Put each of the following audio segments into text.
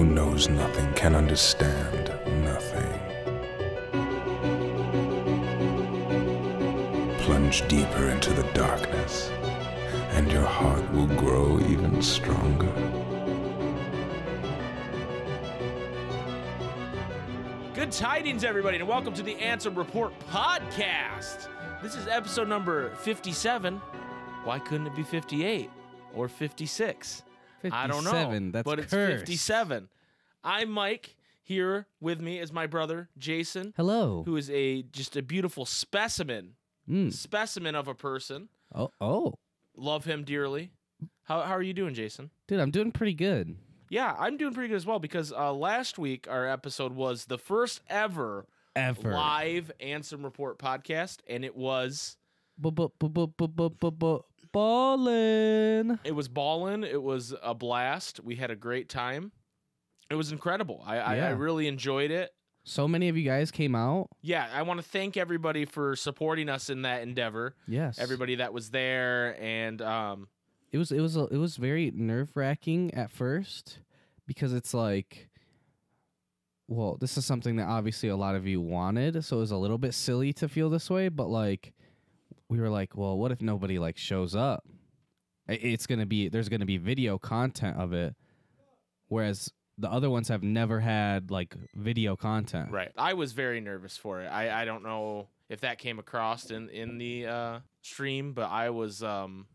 who knows nothing can understand nothing. Plunge deeper into the darkness, and your heart will grow even stronger. Good tidings, everybody, and welcome to the Ansem Report podcast. This is episode number 57. Why couldn't it be 58 or 56? I don't know. 57, that's but it's cursed. 57. I'm Mike. Here with me is my brother Jason, Hello. who is a just a beautiful specimen, Mm. specimen of a person. Oh, oh, Love him dearly. How how are you doing, Jason? dude, I'm doing pretty good. Yeah, I'm doing pretty good as well because uh, last week our episode was the first ever Ever. live Ansem Report podcast, and it was Bu- bu- bu- bu- bu- bu- bu- bu- Ballin'. it was ballin'. It was a blast. We had a great time. It was incredible. I, I, I really enjoyed it. So many of you guys came out. Yeah, I want to thank everybody for supporting us in that endeavor. Yes. Everybody that was there, and um, It was it was a, it was very nerve wracking at first because it's like, well, this is something that obviously a lot of you wanted, so it was a little bit silly to feel this way. But like, we were like, well, what if nobody like shows up? It's gonna be there's gonna be video content of it, whereas the other ones have never had like video content. right, I was very nervous for it. I, I don't know if that came across in in the uh, stream, but I was um,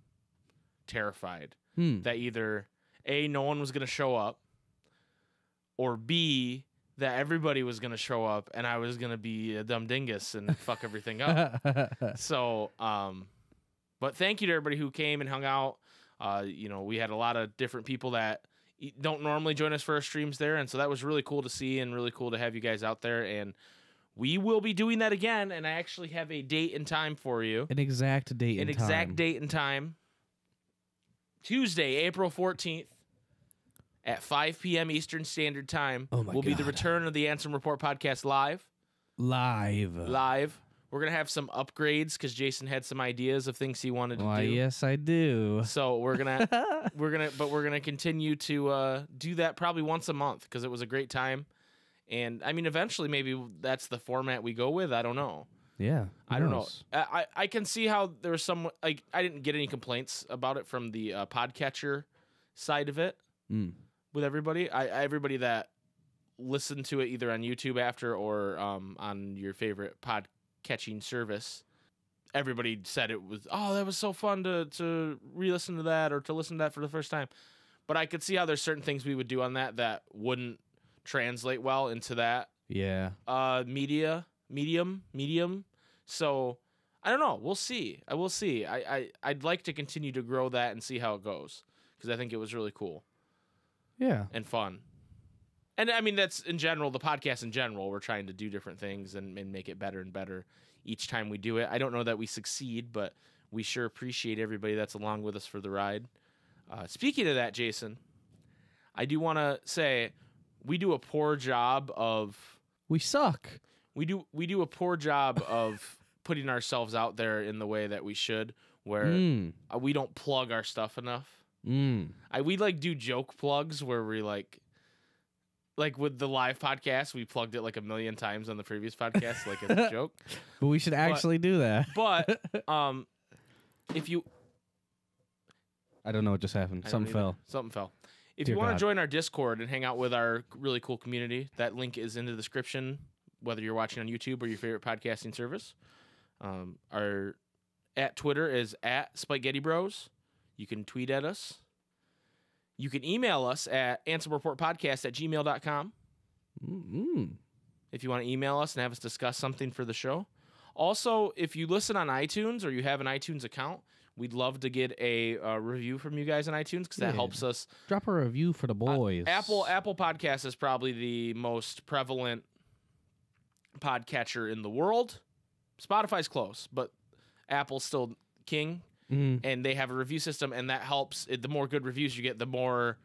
terrified. Hmm. that either A, no one was going to show up, or B, that everybody was going to show up and I was going to be a dumb dingus and fuck everything up. so, um, but thank you to everybody who came and hung out. Uh, you know, we had a lot of different people that don't normally join us for our streams there. And so that was really cool to see and really cool to have you guys out there. And we will be doing that again. And I actually have a date and time for you An exact date. an exact time. date and time. Tuesday, April 14th at 5 p.m. Eastern Standard Time Oh will be the return of the Ansem Report podcast live. live. Live. We're going to have some upgrades because Jason had some ideas of things he wanted to Why, do. yes, I do. So we're gonna we're gonna but we're gonna continue to uh, do that probably once a month because it was a great time, and I mean eventually maybe that's the format we go with. I don't know. Yeah. I don't know. knows? I, I I can see how there's some like I didn't get any complaints about it from the uh, podcatcher side of it Mm. With everybody. I everybody that listened to it either on YouTube after or um, on your favorite pod catching service. Everybody said it was oh that was so fun to to re-listen to that or to listen to that for the first time. But I could see how there's certain things we would do on that that wouldn't translate well into that Yeah. uh media medium medium so i don't know we'll see i will see i, I i'd like to continue to grow that and see how it goes because i think it was really cool Yeah. and fun and i mean that's in general the podcast in general we're trying to do different things and, and make it better and better each time we do it i don't know that we succeed but we sure appreciate everybody that's along with us for the ride uh, speaking of that jason i do want to say we do a poor job of We suck. we do we do a poor job of putting ourselves out there in the way that we should where Mm. we don't plug our stuff enough Mm. i we like do joke plugs where we like like with the live podcast we plugged it like a million times on the previous podcast like as a joke But we should actually do that. but um if you I don't know what just happened. Something either. fell. something fell if Dear you want to join our discord and hang out with our really cool community that link is in the description whether you're watching on youtube or your favorite podcasting service um, our at twitter is at SpikeGhetti Bros you can tweet at us you can email us at ansemreportpodcast at gmail.com Mm. if you want to email us and have us discuss something for the show also if you listen on itunes or you have an itunes account we'd love to get a, uh review from you guys on itunes because that Yeah. helps us Drop a review for the boys. Uh, Apple Apple Podcast is probably the most prevalent podcatcher in the world. Spotify's close, but Apple's still king, Mm. and they have a review system, and that helps. It, the more good reviews you get, the more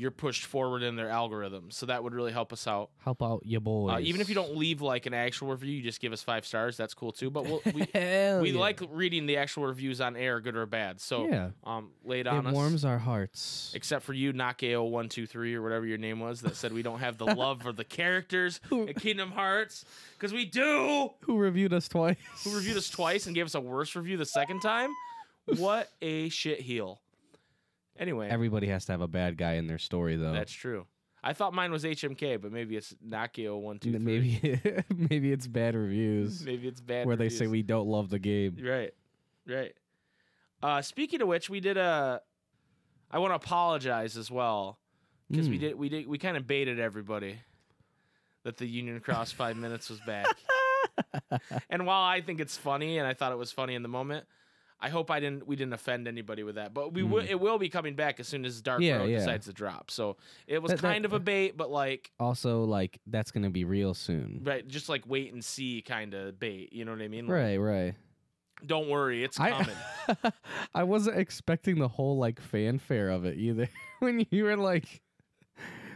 you're pushed forward in their algorithm. So that would really help us out. Help out your boys. Uh, even if you don't leave like an actual review, you just give us five stars. That's cool too. But we'll, we we yeah. like reading the actual reviews on air, good or bad. So yeah, um, lay it it us. warms our hearts. Except for you, Nakeo one two three or whatever your name was, that said we don't have the love for the characters in Kingdom Hearts, because we do. Who reviewed us twice? Who reviewed us twice and gave us a worse review the second time? What a shit heel. Anyway, Everybody has to have a bad guy in their story, though. that's true. I thought mine was HMK, but maybe it's Nakeo one two three. maybe maybe it's bad reviews maybe it's bad. where they say reviews. we don't love the game. Right. Right. Uh, speaking of which, we did a. I want to apologize as well because we Mm. did we did we kind of baited everybody that the Union Cross five minutes was back. and while I think it's funny and I thought it was funny in the moment, I hope I didn't we didn't offend anybody with that. But we will it will be coming back as soon as Dark Mm. Yeah, Road yeah. decides to drop. So it was That- that- kind of a bait, but like Also, like that's gonna be real soon. right, just like wait and see kind of bait. You know what I mean? Like, Right, right. Don't worry, it's I coming. I wasn't expecting the whole like fanfare of it either. when you were like,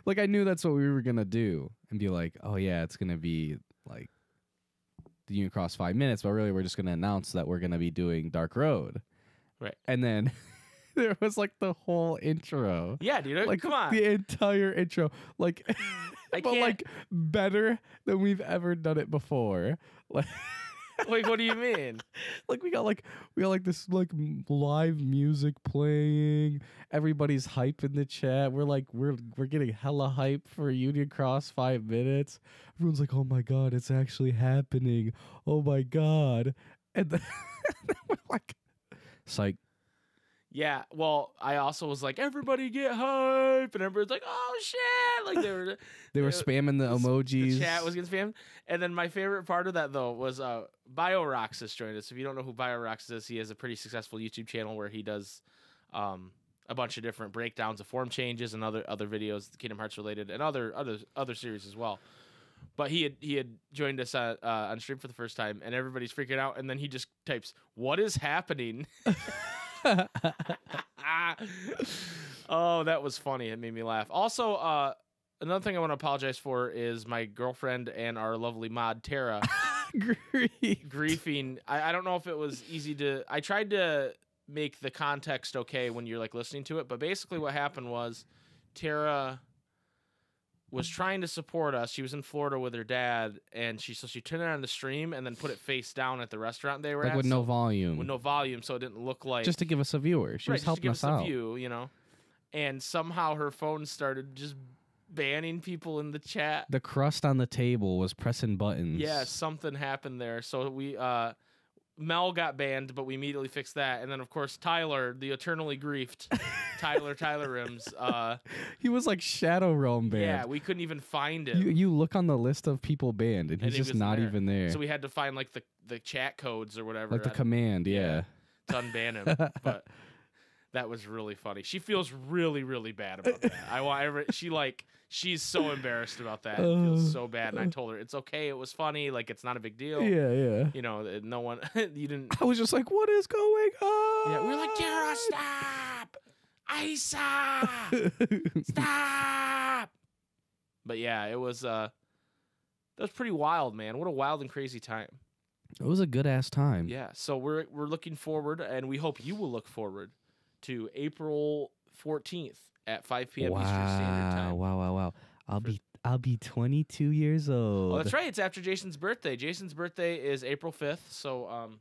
like I knew that's what we were gonna do and be like, oh yeah, it's gonna be like the Union Cross five minutes, but really we're just gonna announce that we're gonna be doing Dark Road, Right. And then there was like the whole intro. yeah, dude. Like come on. the entire intro, like, I but can't- like better than we've ever done it before. Like, Wait, what do you mean? like we got like we got like this like live music playing. Everybody's hype in the chat. We're like we're we're getting hella hype for union cross five minutes. Everyone's like oh my god it's actually happening. Oh my god. And then we're like psych Yeah, well, I also was like, everybody get hype, and everybody's like, oh shit, like they were. they were spamming the emojis The chat was getting spammed, and then my favorite part of that though was uh, BioRoxus joined us. If you don't know who BioRoxus is, he has a pretty successful YouTube channel where he does um, a bunch of different breakdowns of form changes and other other videos, Kingdom Hearts related, and other other other series as well. But he had he had joined us uh, uh, on stream for the first time, and everybody's freaking out. And then he just types, "What is happening?" oh, that was funny. It made me laugh. Also, uh, another thing I want to apologize for is my girlfriend and our lovely mod Tara Grief. griefing. I, I don't know if it was easy to. I tried to make the context okay when you're like listening to it, but basically what happened was Tara was trying to support us. She was in Florida with her dad, and she so she turned it on the stream and then put it face down at the restaurant they were like at, with so- no volume with no volume, so it didn't look like just to give us a viewer she right, was just to helping give us us a view, you know. And somehow her phone started just banning people in the chat. the crust on the table was pressing buttons Yeah, something happened there. So we uh Mel got banned, but we immediately fixed that. And then of course Tyler, the eternally griefed Tyler Tyler Rims, uh he was like shadow realm banned yeah, we couldn't even find him. You you look on the list of people banned, and And he's he just not there. even there. So we had to find like the the chat codes or whatever like the command, yeah. yeah. to unban him. but that was really funny. She feels really, really bad about that. I want every, she like she's so embarrassed about that. It feels so bad. And I told her it's okay. It was funny. Like it's not a big deal. yeah, yeah. You know, uh, no one you didn't. I was just like, what is going on? Yeah, we are like, Tara, stop, Isa, stop. But yeah, it was uh, that was pretty wild, man. What a wild and crazy time. it was a good ass time. Yeah, so we're we're looking forward, and we hope you will look forward to April fourteenth at five p.m. wow, Eastern Standard Time. wow, wow, wow. I'll For- be I'll be 22 years old. Oh, that's right. It's after Jason's birthday. Jason's birthday is April fifth, so um,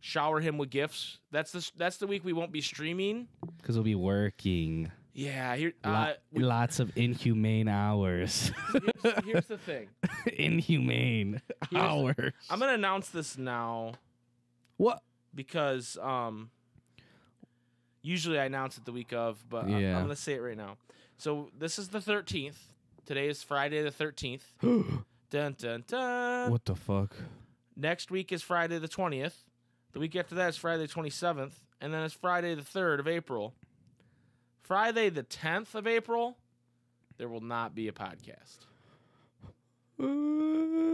shower him with gifts. That's the that's the week we won't be streaming. Because we'll be working Yeah, here. Uh, we- lots of inhumane hours. here's, here's the thing. inhumane Here's- hours. I'm gonna announce this now what? because um, usually I announce it the week of, but I- Yeah. I'm gonna say it right now. So this is the 13th. Today is Friday the 13th. Dun dun dun. what the fuck? Next week is Friday the 20th. The week after that is Friday the 27th, and then it's Friday the 3rd of April. Friday the 10th of April, there will not be a podcast.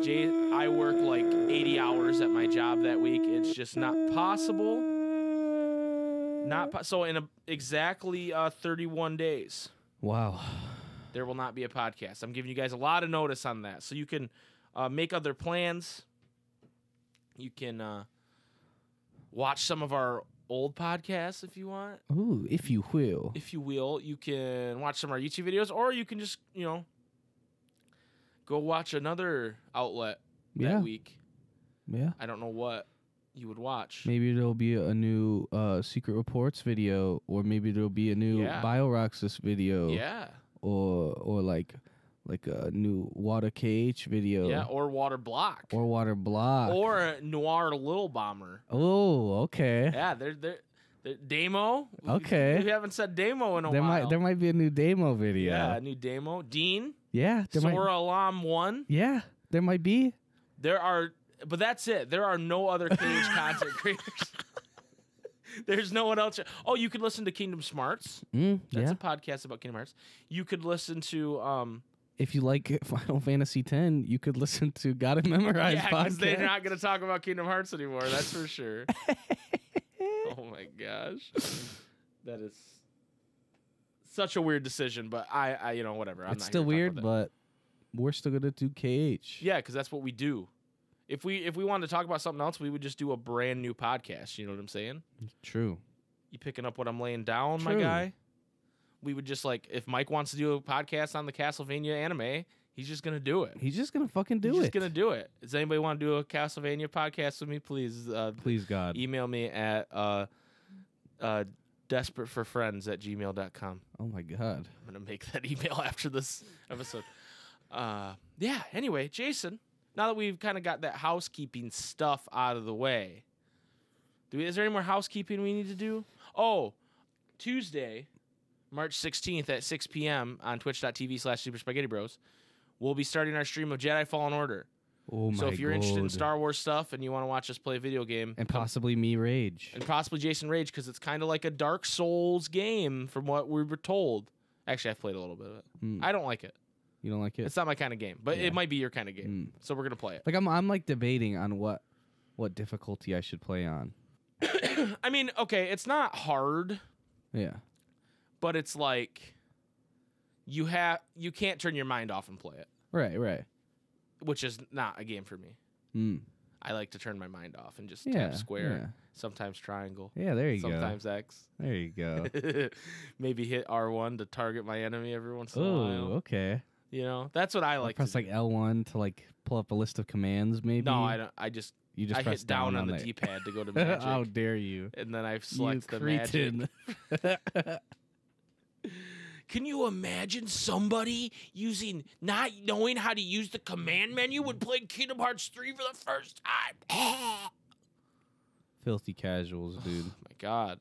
Jay, I work like 80 hours at my job that week. It's just not possible. Not po- so in a, exactly uh, 31 days. Wow. there will not be a podcast. I'm giving you guys a lot of notice on that, so you can uh, make other plans. You can uh, watch some of our old podcasts if you want, Ooh, if you will. if you will. You can watch some of our YouTube videos, or you can just you know go watch another outlet that yeah. week. Yeah. I don't know what you would watch. Maybe there'll be a new uh, Secret Reports video, or maybe there'll be a new Yeah. BioRoxys video, Yeah, or or like like a new Water KH video, yeah, or Water Block, or Water Block. or Noir Little Bomber. oh, okay. Yeah, they're they're, they're Demo. Okay. we haven't said Demo in a There while. might there might be a new demo video. Yeah, new demo. Dean, yeah. There might, Sora Alam one. yeah, there might be. There are, but that's it. There are no other KH content creators. There's no one else. Oh, you could listen to Kingdom Smarts. Mm, That's yeah. a podcast about Kingdom Hearts. You could listen to um if you like Final Fantasy X, you could listen to Gotta Memorize yeah, podcast. they're not gonna talk about Kingdom Hearts anymore. That's for sure. oh my gosh, that is such a weird decision. But I, I you know, whatever. I'm it's still to weird, but we're still gonna do KH. Yeah, because that's what we do. If we if we wanted to talk about something else, we would just do a brand new podcast. You know what I'm saying? True. You picking up what I'm laying down, my True. guy? We would just like if Mike wants to do a podcast on the Castlevania anime, he's just gonna do it. He's just gonna fucking do he's it. He's gonna do it. Does anybody want to do a Castlevania podcast with me? Please uh, Please God. email me at uh, uh, desperate for friends at gmail.com. Oh my God. I'm gonna make that email after this episode. Uh, yeah. Anyway, Jason. Now that we've kind of got that housekeeping stuff out of the way, do we, is there any more housekeeping we need to do? Oh, Tuesday, March 16th at 6 p.m. on Twitch.tv slash Super SpikeGhetti Bros. We'll be starting our stream of Jedi Fallen Order. Oh my god. so if you're interested in Star Wars stuff and you want to watch us play a video game, and possibly me rage. and possibly Jason Rage because it's kind of like a Dark Souls game from what we were told. Actually, I've played a little bit of it. Mm. I don't like it. You don't like it? It's not my kind of game, but Yeah. it might be your kind of game. Mm. So we're gonna play it. Like I'm I'm like debating on what what difficulty I should play on. I mean, okay, it's not hard, Yeah. but it's like you have you can't turn your mind off and play it, Right, right. which is not a game for me. Mm. I like to turn my mind off and just Yeah. tap square, sometimes triangle, Yeah. yeah, there you go. sometimes X. There you go. Maybe hit R1 to target my enemy every once in a while. oh, while. okay. You know, that's what I Like press like L1 to like pull up a list of commands. Maybe. No, I don't. I just You just I press hit down, on the there. D-pad to go to magic, How dare you? and then I You select the magic. Can you imagine somebody using not knowing how to use the command menu when playing Kingdom Hearts 3 for the first time? oh Filthy casuals, oh dude. Oh, my god.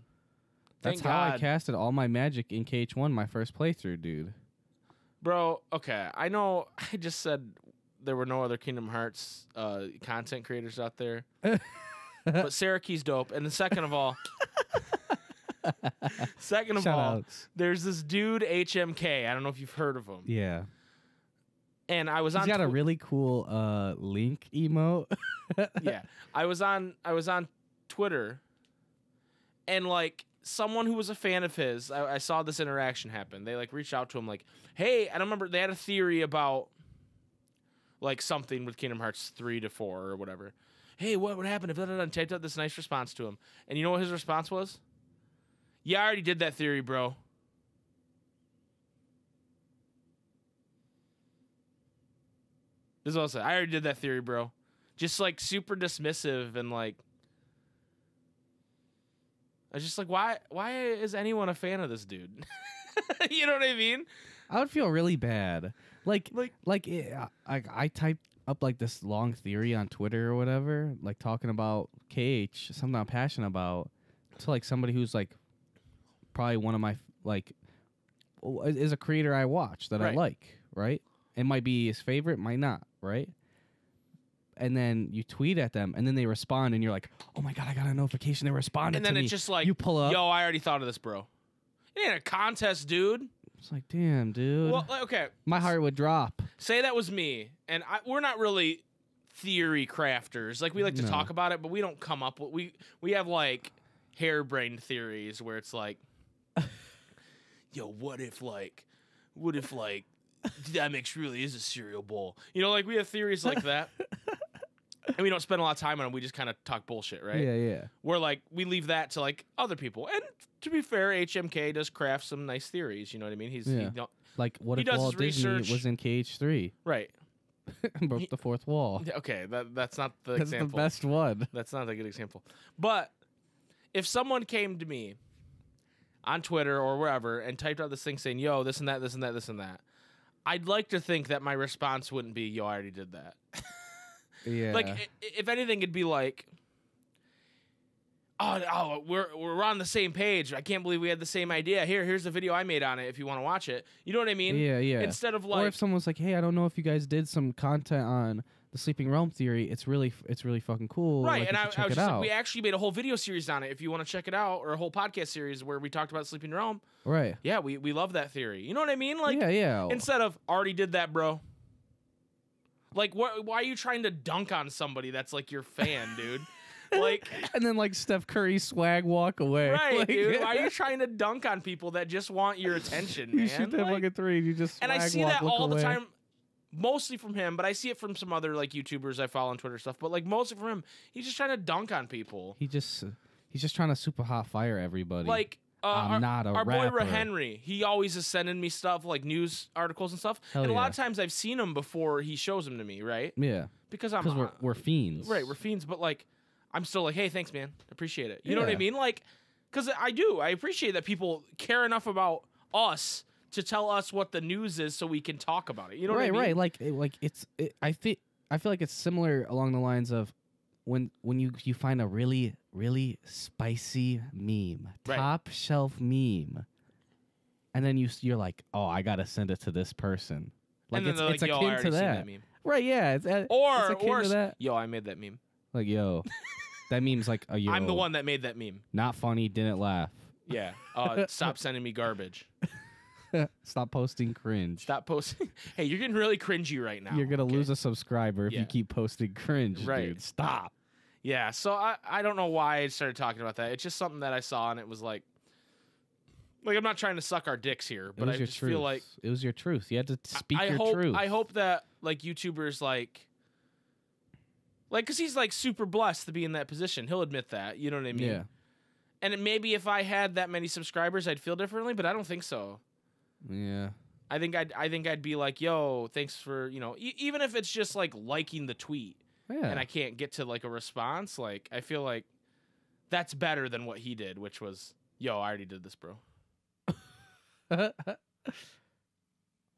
That's Thank how I casted all my magic in KH1 my first playthrough, dude. Bro, okay. I know I just said there were no other Kingdom Hearts uh, content creators out there. but Sarah Key's dope. And then second of all, second of Shout all, outs. there's this dude HMK. I don't know if you've heard of him. Yeah. And I was He's on got a Twi- really cool uh link emote. yeah. I was on I was on Twitter and like someone who was a fan of his, I, I saw this interaction happen. They like reached out to him like, "Hey," I don't remember they had a theory about like something with Kingdom Hearts 3 to 4 or whatever. Hey, what would happen if da, and typed out this nice response to him? And you know what his response was? Yeah, I already did that theory, bro. This is what I said. I already did that theory, bro. Just like super dismissive and like I was just like, why why is anyone a fan of this dude? you know what I mean? I would feel really bad. Like Like- like it, I I typed up like this long theory on Twitter or whatever, like talking about KH, something I'm passionate about, to like somebody who's like probably one of my like is a creator I watch that Right. I like, right? It might be his favorite, might not, right? And then you tweet at them, and then they respond, and you're like, "Oh my god, I got a notification! They responded." And then to it's me." just like you pull up. Yo, I already thought of this, bro. It ain't a contest, dude. It's like, damn, dude, Well, okay. my heart would drop. Say that was me, and I, we're not really theory crafters. Like we like to No. talk about it, but we don't come up with we we have like harebrained theories where it's like, yo, what if like what if like that mix really is a cereal bowl? You know, like we have theories like that. and we don't spend a lot of time on them. We just kind of talk bullshit, right? Yeah, yeah. We're like we leave that to like other people. And to be fair, HMK does craft some nice theories. You know what I mean? He's he Yeah. don't, Like, what He if does Walt Disney research. was in KH3 right. broke He- the fourth wall? Okay, that that's not the That's example. the best one. That's not a good example. But if someone came to me on Twitter or wherever and typed out this thing saying, yo, this and that, this and that, this and that, I'd like to think that my response wouldn't be, yo, I already did that. Yeah. Like, i- if anything, it'd be like, oh, oh, we're, we're on the same page. I can't believe we had the same idea. Here, here's the video I made on it if you want to watch it. You know what I mean? yeah, yeah. Instead of or like, if someone's like, "Hey, I don't know if you guys did some content on the Sleeping Realm theory. It's really, f- it's really fucking cool. Right, Like, and you I, should I was it just out. like, we actually made a whole video series on it. If you want to check it out, or a whole podcast series where we talked about Sleeping Realm. right. Yeah, we, we love that theory. You know what I mean? Like yeah, yeah. instead of already did that, bro. Like, wh- why are you trying to dunk on somebody that's like your fan, dude? like, and then like Steph Curry swag walk away. right, Like, dude. Why are you trying to dunk on people that just want your attention, man? you shoot that Like- fucking three, and you just and I see walk, that all the time, mostly from him, but I see it from some other like YouTubers I follow on Twitter stuff. But like mostly from him, he's just trying to dunk on people. He just, he's just trying to super hot fire everybody. Like uh, I'm our, not a our boy rapper. Henry, he always is sending me stuff like news articles and stuff. Hell and a lot of times I've seen him before he shows them to me, right? yeah, Because I'm because we're we're fiends. right, we're fiends, but like I'm still like, hey, thanks, man, appreciate it. You know what I Yeah. mean? Like, because I do, I appreciate that people care enough about us to tell us what the news is so we can talk about it. You know right, what I mean? right. Like, it, like it's. It, I think I feel like it's similar along the lines of when when you you find a really really spicy meme, Right. top shelf meme, and then you you're like, oh, I gotta send it to this person. Like it's it's like, akin to that. that meme. right? Yeah, it's, uh, Or, it's akin or, to that. yo, I made that meme. Like, yo, that meme's like, oh, yo, I'm the one that made that meme. not funny, didn't laugh. Yeah. Uh, stop sending me garbage. Stop posting cringe. Stop posting. hey, you're getting really cringy right now. You're gonna okay? lose a subscriber if Yeah. you keep posting cringe, Right. dude. Stop. Yeah. So I, I don't know why I started talking about that. It's just something that I saw and it was like, like I'm not trying to suck our dicks here, but I just truth. feel like it was your truth. You had to speak I your hope truth. I hope that like YouTubers like like cuz he's like super blessed to be in that position. He'll admit that. You know what I mean? yeah, And maybe if I had that many subscribers I'd feel differently, but I don't think so. Yeah. I think I'd I think I'd be like, "Yo, thanks for, you know, e- even if it's just like liking the tweet Yeah. and I can't get to like a response, like I feel like that's better than what he did, which was, "Yo, I already did this, bro." it's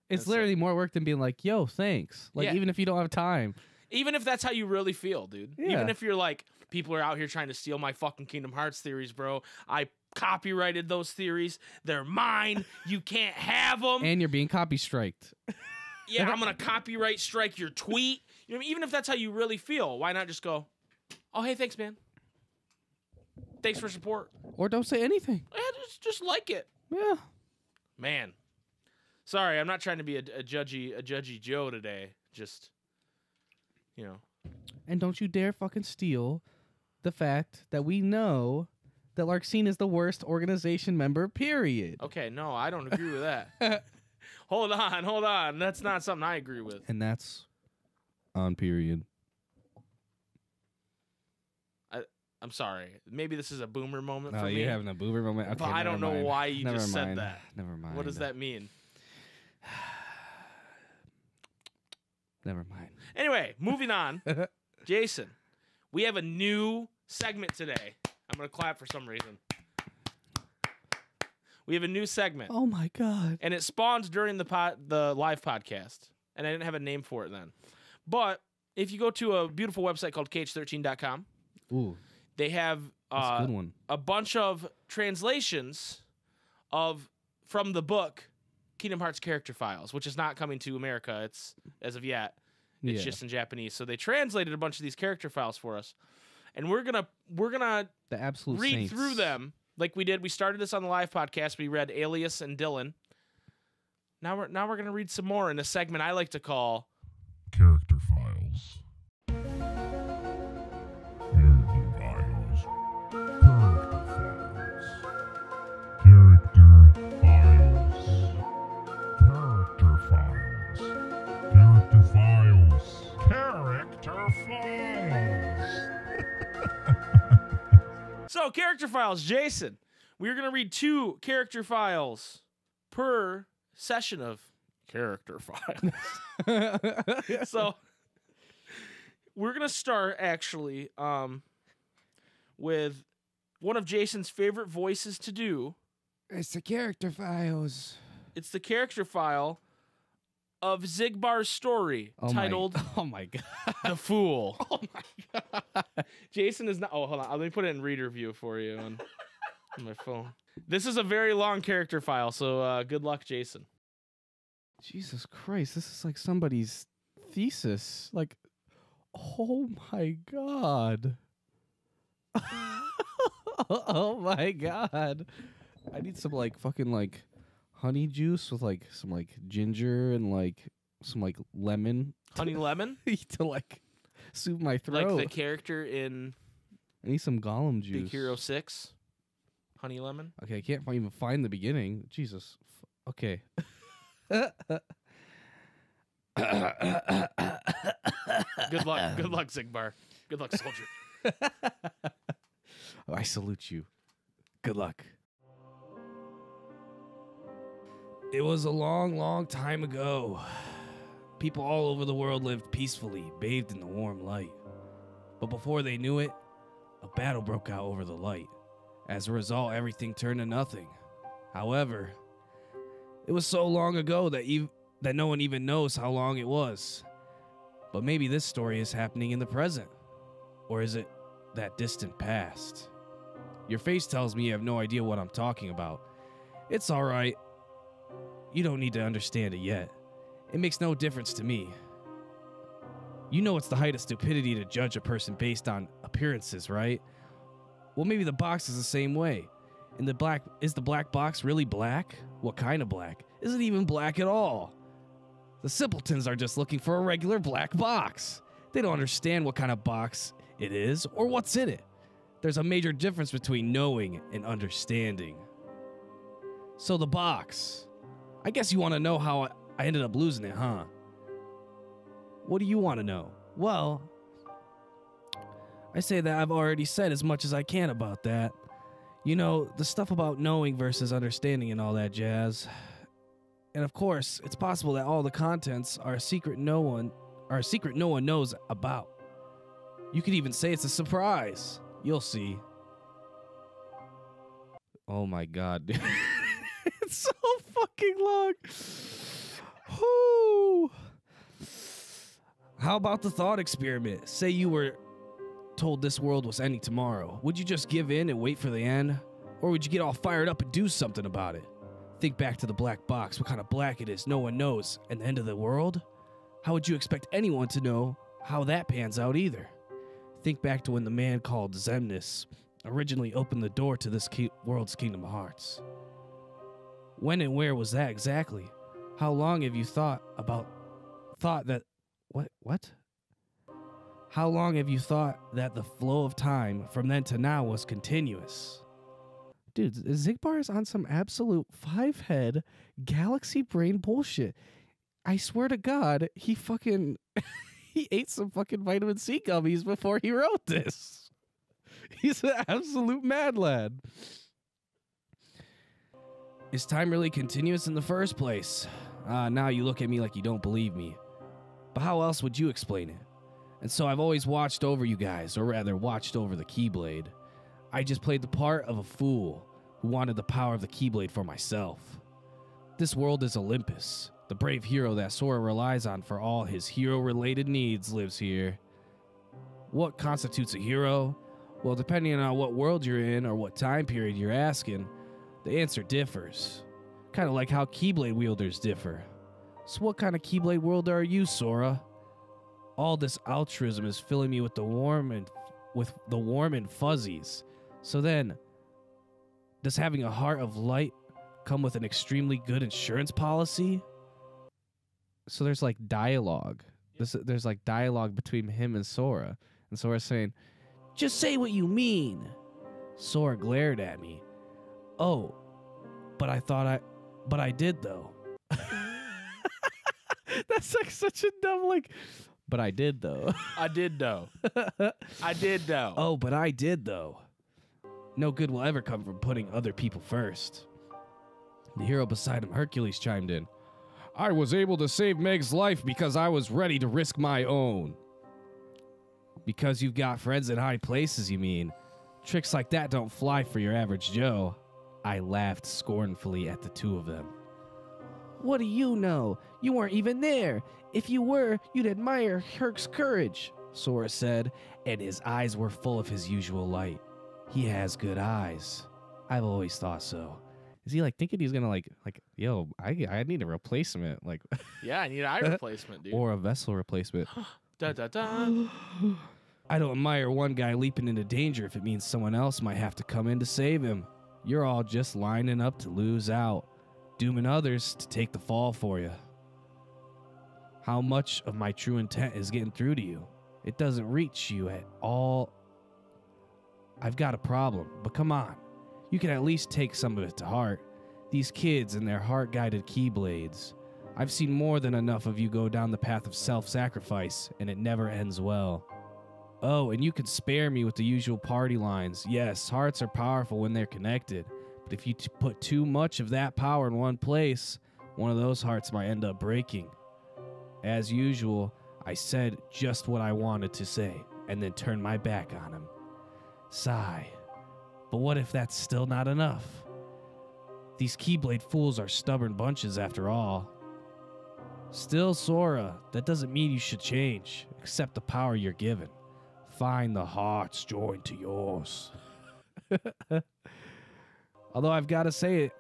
That's literally more work than being like, "Yo, thanks." Like Yeah. even if you don't have time. Even if that's how you really feel, dude. Even if you're like, people are out here trying to steal my fucking Kingdom Hearts theories, bro. I copyrighted those theories. They're mine. You can't have them. And you're being copy striked. yeah, I'm gonna copyright strike your tweet. You know, even if that's how you really feel, why not just go, "Oh, hey, thanks, man. Thanks for support. Or don't say anything. Yeah, just just like it, Yeah. man." Sorry, I'm not trying to be a, a judgy a judgy Joe today. Just, you know, And don't you dare fucking steal the fact that we know that Larxene is the worst organization member, period. okay, no, I don't agree with that. hold on, hold on. That's not something I agree with. And that's on period. I'm sorry. Maybe this is a boomer moment Oh, for me. you're having a boomer moment. Okay, but I don't never know mind. why you Never just said that. Never mind. What does that mean? Never mind. Anyway, moving on. Jason, we have a new segment today. I'm going to clap for some reason. We have a new segment, Oh my god. and it spawned during the pod, the live podcast, and I didn't have a name for it then. But if you go to a beautiful website called kh13.com, Ooh, they have that's a uh, good one. a bunch of translations of from the book Kingdom Hearts character files, which is not coming to America. It's as of yet. It's Yeah. just in Japanese. So they translated a bunch of these character files for us. And we're gonna we're gonna The absolute read saints. through them like we did. We started this on the live podcast. We read Aeleus and Dilan. Now we're now we're gonna read some more in a segment I like to call So, character files, Jason. We're going to read two character files per session of character files. so, we're going to start actually um, with one of Jason's favorite voices to do. it's the character files. It's the character file of Xigbar's story Oh titled My, oh my god. The Fool. Oh my god. Jason is not Oh, hold on. Let me put it in reader view for you on, on my phone. This is a very long character file, so uh, good luck, Jason. Jesus Christ, this is like somebody's thesis. Like, oh my god. oh my god. I need some like fucking like honey juice with like some like ginger and like some like lemon Honey Lemon, to like soothe my throat. like the character in I need some Gollum juice. Big Hero 6. Honey Lemon. Okay, I can't fi- even find the beginning. Jesus. F- Okay. Good luck. Good luck, Xigbar. Good luck, soldier. I salute you. Good luck. It was a long, long time ago. People all over the world lived peacefully, bathed in the warm light. But before they knew it, a battle broke out over the light. As a result, everything turned to nothing. However, it was so long ago that ev- that no one even knows how long it was. But maybe this story is happening in the present. Or is it that distant past? Your face tells me you have no idea what I'm talking about. It's alright. You don't need to understand it yet. It makes no difference to me. You know it's the height of stupidity to judge a person based on appearances, right? Well, maybe the box is the same way. And the black is the black box really black? What kind of black? Is it even black at all? The simpletons are just looking for a regular black box. They don't understand what kind of box it is or what's in it. There's a major difference between knowing and understanding. So, the box. I guess you want to know how I ended up losing it, huh? What do you want to know? Well, I say that I've already said as much as I can about that. You know, the stuff about knowing versus understanding and all that jazz. And of course, it's possible that all the contents are a secret no one are a secret no one knows about. You could even say it's a surprise. You'll see. Oh my god. so fucking long. Whoo. How about the thought experiment? Say you were told this world was ending tomorrow. Would you just give in and wait for the end? Or would you get all fired up and do something about it? Think back to the black box, what kind of black it is, no one knows, and the end of the world? How would you expect anyone to know how that pans out either? Think back to when the man called Xemnas originally opened the door to this world's Kingdom of Hearts. When and where was that exactly? How long have you thought about thought that what what? How long have you thought that the flow of time from then to now was continuous? Dude, Xigbar is on some absolute five head galaxy brain bullshit. I swear to God, he fucking he ate some fucking vitamin C gummies before he wrote this. He's an absolute mad lad. Is time really continuous in the first place? Ah, now you look at me like you don't believe me. But how else would you explain it? And so I've always watched over you guys, or rather, watched over the Keyblade. I just played the part of a fool who wanted the power of the Keyblade for myself. This world is Olympus. The brave hero that Sora relies on for all his hero related needs lives here. What constitutes a hero? Well, depending on what world you're in or what time period you're asking, the answer differs. Kind of like how Keyblade wielders differ. So, what kind of Keyblade wielder are you, Sora? All this altruism is filling me with the warm and with the warm and fuzzies. So then, does having a heart of light come with an extremely good insurance policy? So there's like dialogue. This, there's like dialogue between him and Sora, and Sora's saying, "Just say what you mean." Sora glared at me. Oh, but I thought I, but I did though. That's like such a dumb like. But I did though. I did though. I did though. oh, but I did though. No good will ever come from putting other people first. The hero beside him, Hercules, chimed in. I was able to save Meg's life because I was ready to risk my own. Because you've got friends in high places, you mean? Tricks like that don't fly for your average Joe. I laughed scornfully at the two of them. What do you know? You weren't even there. If you were, you'd admire Herc's courage, Sora said, and his eyes were full of his usual light. He has good eyes. I've always thought so. Is he like thinking he's gonna like like yo? I I need a replacement like Yeah, I need an eye replacement, dude. or a vessel replacement. da, da, da. I don't admire one guy leaping into danger if it means someone else might have to come in to save him. You're all just lining up to lose out, dooming others to take the fall for you. How much of my true intent is getting through to you? It doesn't reach you at all. I've got a problem, but come on. You can at least take some of it to heart. These kids and their heart guided keyblades. I've seen more than enough of you go down the path of self sacrifice, and it never ends well. Oh, and you can spare me with the usual party lines. Yes, hearts are powerful when they're connected, but if you put too much of that power in one place, one of those hearts might end up breaking. As usual, I said just what I wanted to say, and then turned my back on him. Sigh. But what if that's still not enough? These Keyblade fools are stubborn bunches after all. Still, Sora, that doesn't mean you should change. Accept the power you're given. Find the hearts joined to yours. Although I've got to say it,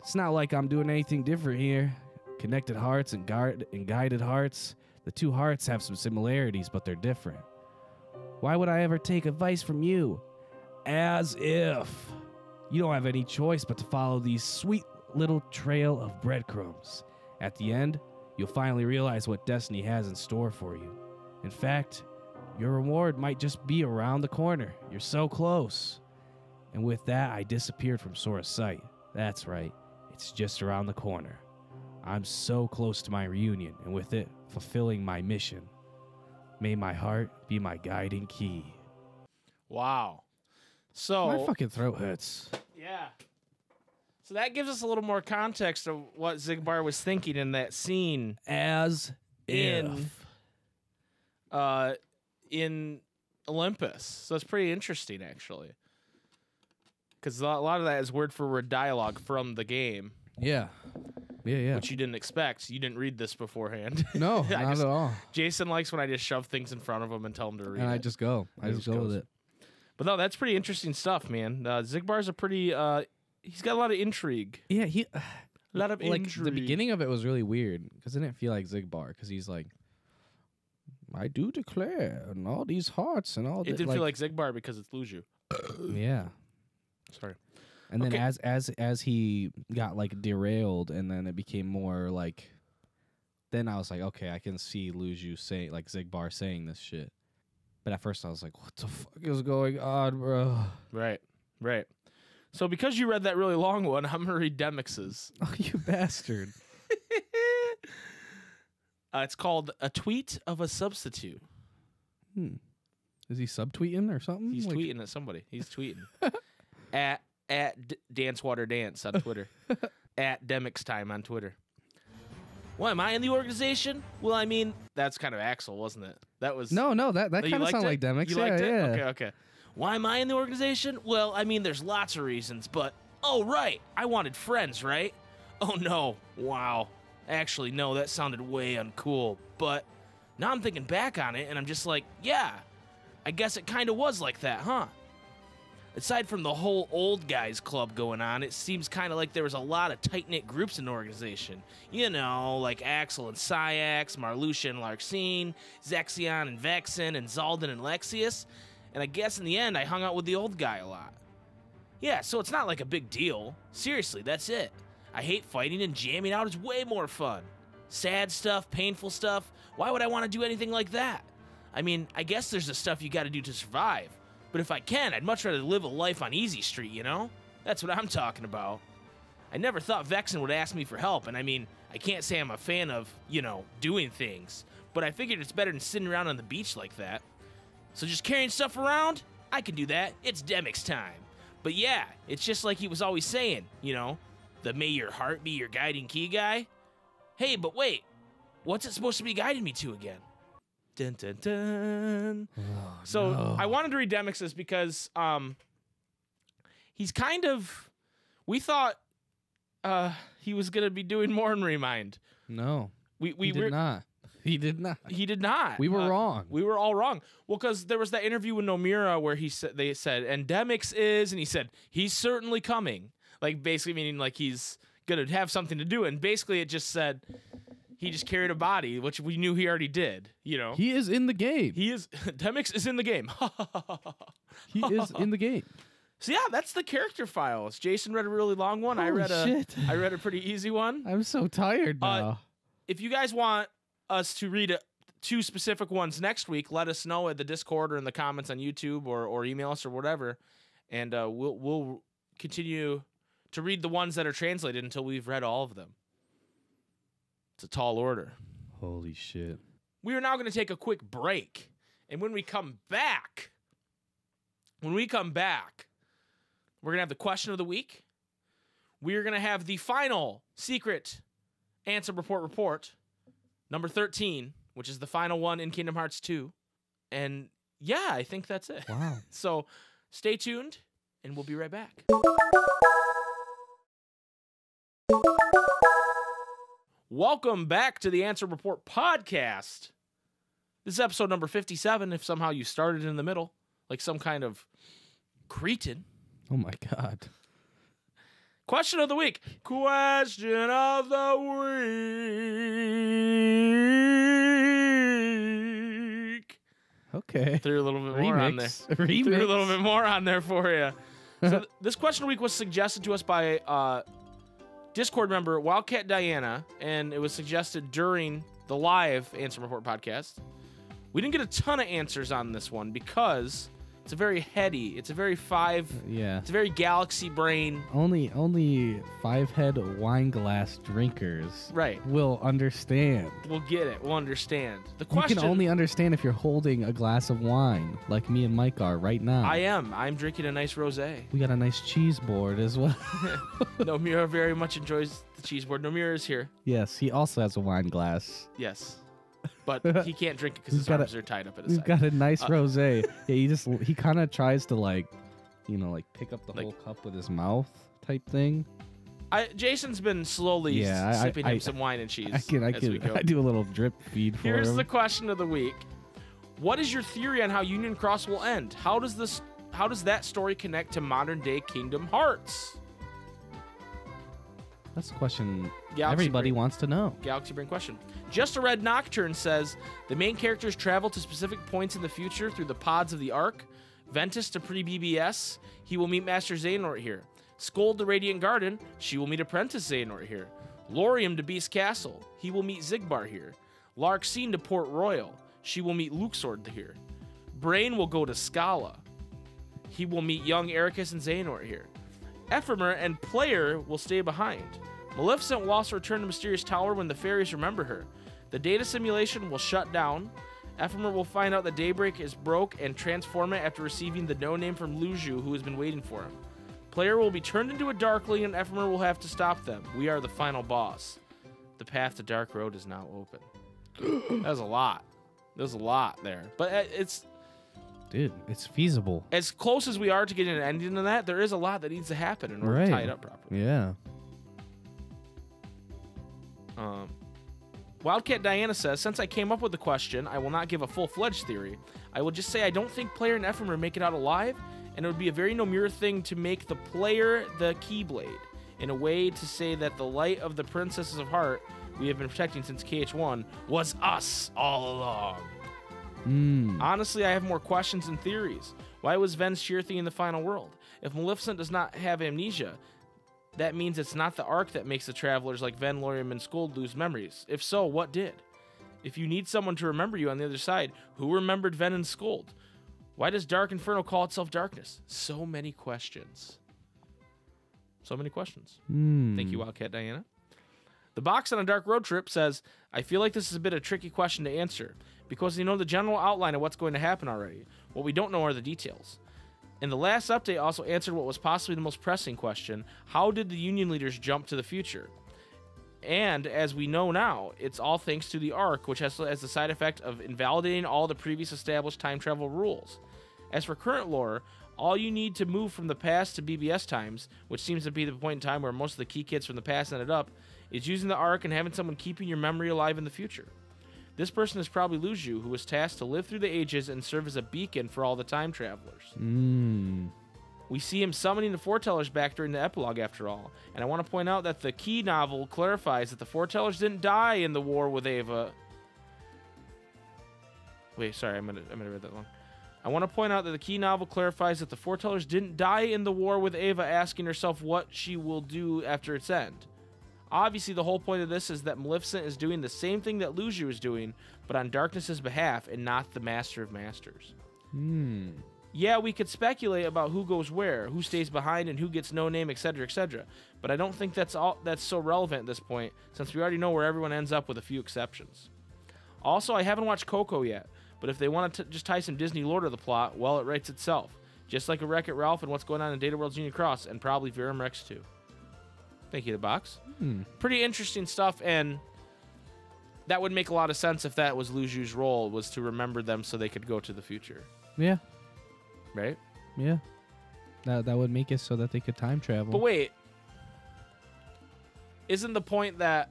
it's not like I'm doing anything different here. Connected hearts and, guard- and guided hearts, the two hearts have some similarities, but they're different. Why would I ever take advice from you? As if. You don't have any choice but to follow these sweet little trail of breadcrumbs. At the end, you'll finally realize what destiny has in store for you. In fact, your reward might just be around the corner. You're so close. And with that, I disappeared from Sora's sight. That's right, it's just around the corner. I'm so close to my reunion, and with it, fulfilling my mission. May my heart be my guiding key. Wow. So My fucking throat hurts. Yeah. So that gives us a little more context of what Xigbar was thinking in that scene As in if. uh in Olympus. So it's pretty interesting actually. Cuz a lot of that is word for word dialogue from the game, Yeah. Yeah, yeah. which you didn't expect. You didn't read this beforehand. no, not just- at all. Jason likes when I just shove things in front of him and tell him to read And I it. just go. I just just go with it. But no, that's pretty interesting stuff, man. Uh, Xigbar's a pretty uh he's got a lot of intrigue. Yeah, he A lot of like intrigue. the beginning of it was really weird because it didn't feel like Xigbar because he's like, I do declare, and all these hearts and all. It thi- did feel like Xigbar because it's Luxu. yeah. Sorry. And then Okay. as as as he got like derailed, and then it became more like, then I was like, okay, I can see Luxu saying like Xigbar saying this shit. But at first I was like, what the fuck is going on, bro? Right, right. So because you read that really long one, I'm gonna read Demyx's. Oh, you bastard! Uh, it's called "A Tweet of a Substitute." Hmm. Is he subtweeting or something? He's Like- tweeting at somebody. He's tweeting at at D- Dance Water Dance on Twitter, at Demyx Time on Twitter. Why am I in the organization? Well, I mean, that's kind of Axel, wasn't it? That was No, no, that that Oh, kind of sounded it? like Demyx. You yeah, liked it? yeah. Okay, okay. Why am I in the organization? Well, I mean, there's lots of reasons, but oh, right. I wanted friends, right? Oh, no. Wow. Actually, no, that sounded way uncool. But now I'm thinking back on it, and I'm just like, yeah, I guess it kind of was like that, huh? Aside from the whole old guys club going on, it seems kind of like there was a lot of tight knit groups in the organization. You know, like Axel and Saix, Marluxia and Larxene, Zexion and Vexen, and Xaldin and Lexaeus. And I guess in the end, I hung out with the old guy a lot. Yeah, so it's not like a big deal. Seriously, that's it. I hate fighting and jamming out is way more fun. Sad stuff, painful stuff, why would I want to do anything like that? I mean, I guess there's the stuff you gotta do to survive. But if I can, I'd much rather live a life on Easy Street, you know? That's what I'm talking about. I never thought Vexen would ask me for help, and I mean, I can't say I'm a fan of, you know, doing things, but I figured it's better than sitting around on the beach like that. So just carrying stuff around? I can do that. It's Demyx time. But yeah, it's just like he was always saying, you know, the may your heart be your guiding key guy. Hey, but wait, what's it supposed to be guiding me to again? Dun, dun, dun. So no. I wanted to read Demyx's because um, he's kind of. We thought uh, he was gonna be doing more in Remind. No, We we he did were, not. He did not. he did not. We were Uh, wrong. We were all wrong. Well, because there was that interview with Nomura where he said they said endemics is, and he said he's certainly coming. Like basically meaning like he's gonna have something to do. And basically it just said he just carried a body, which we knew he already did. You know, He is in the game. he is Demyx is in the game. He is in the game. so yeah, that's the character files. Jason read a really long one. I read a shit. I read a pretty easy one. I'm so tired Uh, if you guys want us to read a, two specific ones next week, let us know at the Discord or in the comments on YouTube or, or email us or whatever, and uh, we'll we'll continue to read the ones that are translated until we've read all of them. It's a tall order. Holy shit. We are now going to take a quick break, and when we come back, when we come back, we're going to have the question of the week. We are going to have the final secret Ansem report report, number 13, which is the final one in Kingdom Hearts 2. And yeah, I think that's it. Wow. So stay tuned, and we'll be right back. Welcome back to the Ansem Report podcast. This is episode number 57, if somehow you started in the middle, like some kind of cretin. Oh my god. Question of the week. Question of the week. Okay. Threw a little bit more on there. Remix. Remix. Threw a little bit more on there for you. So th- this question of the week was suggested to us by uh, Discord member Wildcat Diana, and it was suggested during the live Ansem Report podcast. We didn't get a ton of answers on this one because it's a very heady, it's a very five, Yeah. it's a very galaxy brain. Only only five head wine glass drinkers Right. will understand. We'll get it. We'll understand. The question. You can only understand if you're holding a glass of wine, like me and Mike are right now. I am. I'm drinking a nice rosé. we got a nice cheese board as well. Nomura very much enjoys the cheese board. Nomura is here. yes, he also has a wine glass. Yes. But he can't drink it because his got a- arms are tied up at his We've side. got a nice Uh, rosé. Yeah, he just he kind of tries to like, you know, like pick up the Like- whole cup with his mouth type thing. I, Jason's been slowly Yeah, sipping I- him some wine and cheese I can I can. I do a little drip feed for Here's him. the question of the week. What is your theory on how Union Cross will end? How does this how does that story connect to modern day Kingdom Hearts? That's a question Galaxy everybody Brain. wants to know. Galaxy Brain question. Just a Red Nocturne says the main characters travel to specific points in the future through the pods of the Ark. Ventus to pre BBS, he will meet Master Xehanort here. Skuld to Radiant Garden, she will meet Apprentice Xehanort here. Lauriam to Beast Castle, he will meet Xigbar here. Larxene to Port Royal, she will meet Luxord here. Brain will go to Scala, he will meet young Eraqus and Xehanort here. Ephemer and Player will stay behind. Maleficent will also return to Mysterious Tower when the fairies remember her. The data simulation will shut down. Ephemer will find out that Daybreak is broke and transform it after receiving the no name from Luxu, who has been waiting for him. Player will be turned into a Darkling, and Ephemer will have to stop them. We are the final boss. The path to Dark Road is now open. that was a lot. There's a lot there, but uh, it's Dude, it's feasible. as close as we are to getting an ending to that. There is a lot that needs to happen in order Right. to tie it up properly. Yeah. Um, Wildcat Diana says, since I came up with the question, I will not give a full-fledged theory. I will just say I don't think player and Ephemer make it out alive, and it would be a very Nomura thing to make the player the Keyblade, in a way to say that the light of the Princesses of Heart we have been protecting since KH1 was us all along. Mm. Honestly, I have more questions and theories. Why was Ven Shirthy in the final world? If Maleficent does not have amnesia, that means it's not the arc that makes the travelers like Ven, Lauriam, and Skuld lose memories. If so, what did? If you need someone to remember you on the other side, who remembered Ven and Skuld? Why does Dark Inferno call itself darkness? So many questions. So many questions. Mm. Thank you, Wildcat Diana. The box on a dark road trip says, I feel like this is a bit of a tricky question to answer because you know the general outline of what's going to happen already. What we don't know are the details. And the last update also answered what was possibly the most pressing question How did the Union leaders jump to the future? And as we know now, it's all thanks to the Ark, which has as the side effect of invalidating all the previous established time travel rules. As for current lore, all you need to move from the past to BBS times, which seems to be the point in time where most of the key kids from the past ended up, is using the Ark and having someone keeping your memory alive in the future. This person is probably Luxu, who was tasked to live through the ages and serve as a beacon for all the time travelers. Mm. We see him summoning the foretellers back during the epilogue, after all. And I want to point out that the key novel clarifies that the foretellers didn't die in the war with Ava. Wait, sorry, I'm gonna I'm gonna read that long. I want to point out that the key novel clarifies that the foretellers didn't die in the war with Ava, asking herself what she will do after its end. Obviously, the whole point of this is that Maleficent is doing the same thing that Luxu is doing, but on Darkness's behalf and not the Master of Masters. Hmm. Yeah, we could speculate about who goes where, who stays behind, and who gets no name, etc., etc. But I don't think that's all that's so relevant at this point, since we already know where everyone ends up with a few exceptions. Also, I haven't watched Coco yet, but if they want to just tie some Disney lore to the plot, well, it writes itself. Just like a Wreck It Ralph and what's going on in Data World's Union Cross, and probably Verum Rex too. Thank you, the box. Hmm. Pretty interesting stuff, and that would make a lot of sense if that was Luxu's role was to remember them so they could go to the future, Yeah. right? Yeah. That that would make it so that they could time travel. But wait, isn't the point that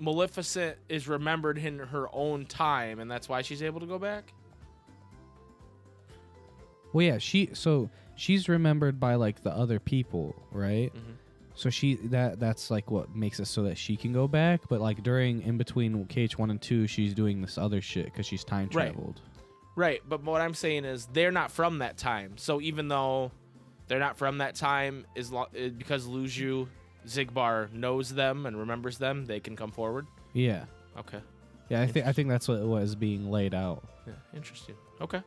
Maleficent is remembered in her own time, and that's why she's able to go back? Well, yeah, she so she's remembered by like the other people, right? Mhm. So she that that's like what makes it so that she can go back. But like during in between KH one and two, she's doing this other shit because she's time traveled. Right, right. but what I'm saying is they're not from that time. So even though they're not from that time, is lo- uh, because Luxu Xigbar knows them and remembers them, they can come forward. Yeah, Okay. yeah. I think I think that's what was being laid out. Yeah, interesting. Okay.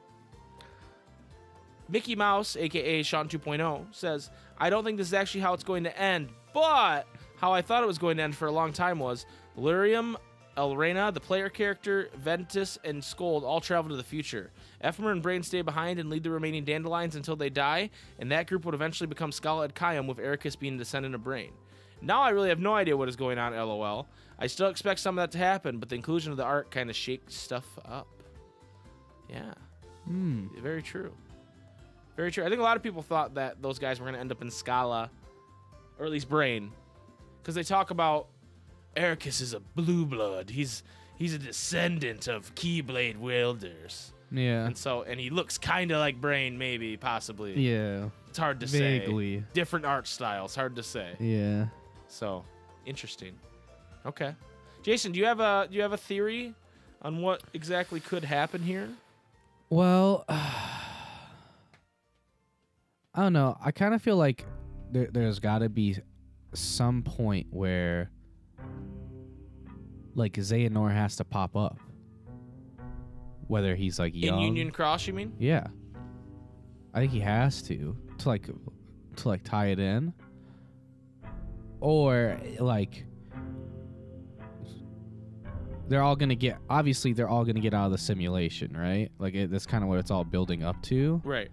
Mickey Mouse, aka Sean 2.0, says, I don't think this is actually how it's going to end, but how I thought it was going to end for a long time was Lauriam, Elrena, the player character, Ventus, and Skuld all travel to the future. Ephemer and Brain stay behind and lead the remaining Dandelions until they die, and that group would eventually become Scala and with Eraqus being a descendant of Brain. Now I really have no idea what is going on, lol. I still expect some of that to happen, but the inclusion of the art kind of shakes stuff up. Yeah, Hmm. very true. Very true. I think a lot of people thought that those guys were going to end up in Scala, or at least Brain, because they talk about Eraqus is a blue blood. He's he's a descendant of Keyblade wielders, Yeah. and so and he looks kind of like Brain, maybe, possibly. Yeah. It's hard to say. Vaguely. Different art styles, hard to say. Yeah. So interesting. Okay, Jason, do you have a do you have a theory on what exactly could happen here? Well, I don't know. I kind of feel like there, there's got to be some point where, like, Xehanort has to pop up. Whether he's like young, In Union Cross, you mean? yeah. I think he has to to like to like tie it in, or like they're all gonna get. Obviously, they're all gonna get out of the simulation, right? Like it, that's kind of what it's all building up to. Right.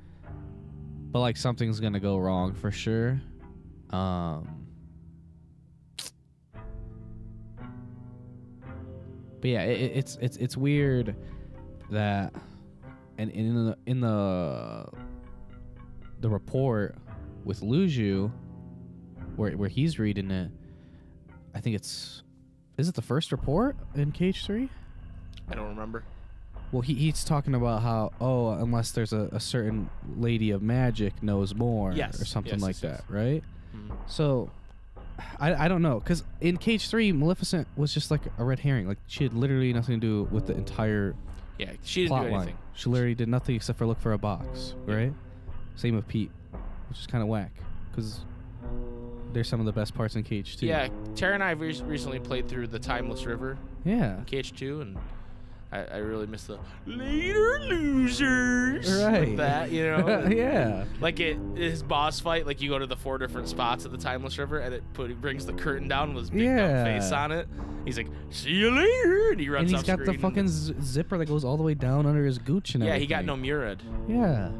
But like something's gonna go wrong for sure. Um. But yeah, it, it- it's it's it's weird that, and in the in the the report with Luxu, where where he's reading it, I think it's is it the first report in KH Three? I don't remember. Well, he, he's talking about how oh, unless there's a, a certain lady of magic knows more, Yes, or something yes, like yes, that, right? Mhm. So, I I don't know, cause in KH Three, Maleficent was just like a red herring. Like she had literally nothing to do with the entire Yeah, she didn't plot do line. She literally did nothing except for look for a box, Yeah. right? Same with Pete, which is kind of whack, cause they're some of the best parts in KH Two. Yeah, Tara and I re- recently played through the Timeless River yeah, KH Two and I, I really miss the later losers. Right. that you know. yeah. Like it, his boss fight, like you go to the four different spots at the Timeless River, and it put it brings the curtain down with his big Yeah. face on it. He's like, "See you later," and he runs And he's got the fucking z- zipper that goes all the way down under his gooch and yeah, he got no Murad. Yeah.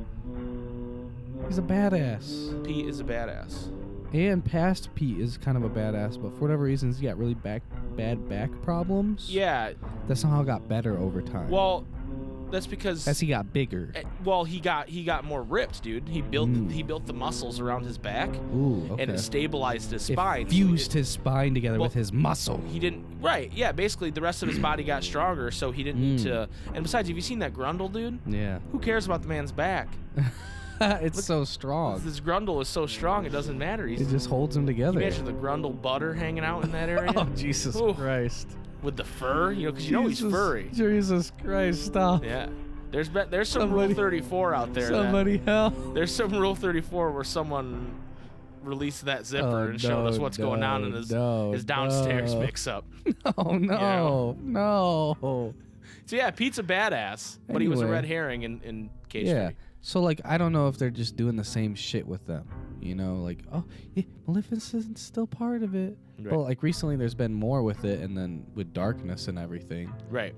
He's a badass. Pete is a badass. And past Pete is kind of a badass, but for whatever reasons, he got really back bad back problems. Yeah. That somehow got better over time. Well, that's because as he got bigger. eh, well he got he got more ripped, dude. He built Mm. he built the muscles around his back Ooh, okay. and it stabilized his It spine. so fused it- his spine together Well, with his muscle. he didn't right yeah basically the rest of his body got stronger so he didn't need Mm. to and besides have you seen that grundle dude Yeah. who cares about the man's back it's so strong. this grundle is so strong it doesn't matter he's It just holds him together. imagine the grundle butter hanging out in that oh, area Oh Jesus Ooh. Christ! with the fur you know because you know he's furry Jesus Christ! Stop. yeah there's be- there's some Somebody- rule 34 out there that- Somebody help! there's some rule 34 where someone released that zipper Oh, and showed us no, what's going on in his no, his downstairs no. mix up No, no! No! so yeah Pete's a badass but he was a red herring in in KH Yeah. Three. So like, I don't know if they're just doing the same shit with them. You know, like, oh, yeah, Maleficent's still part of it. Right. Well, like recently, there's been more with it, and then with darkness and everything. Right.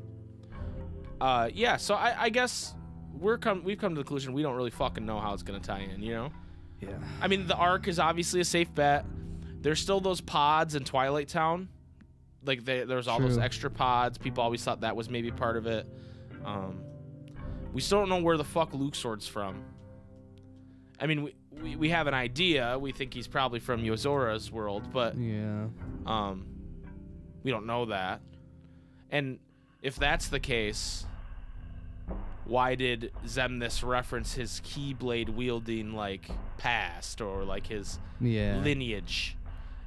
Uh, yeah. So I, I guess we're come we've come to the conclusion we don't really fucking know how it's gonna tie in. You know. Yeah. I mean, the arc is obviously a safe bet. There's still those pods in Twilight Town. Like they, there was all those extra pods. People always thought that was maybe part of it. Um, we still don't know where the fuck Luxord's from. I mean, we, we, we have an idea. We think he's probably from Yozora's world, but Yeah. um, we don't know that. And if that's the case, why did Xemnas reference his keyblade wielding like past or like his Yeah. lineage?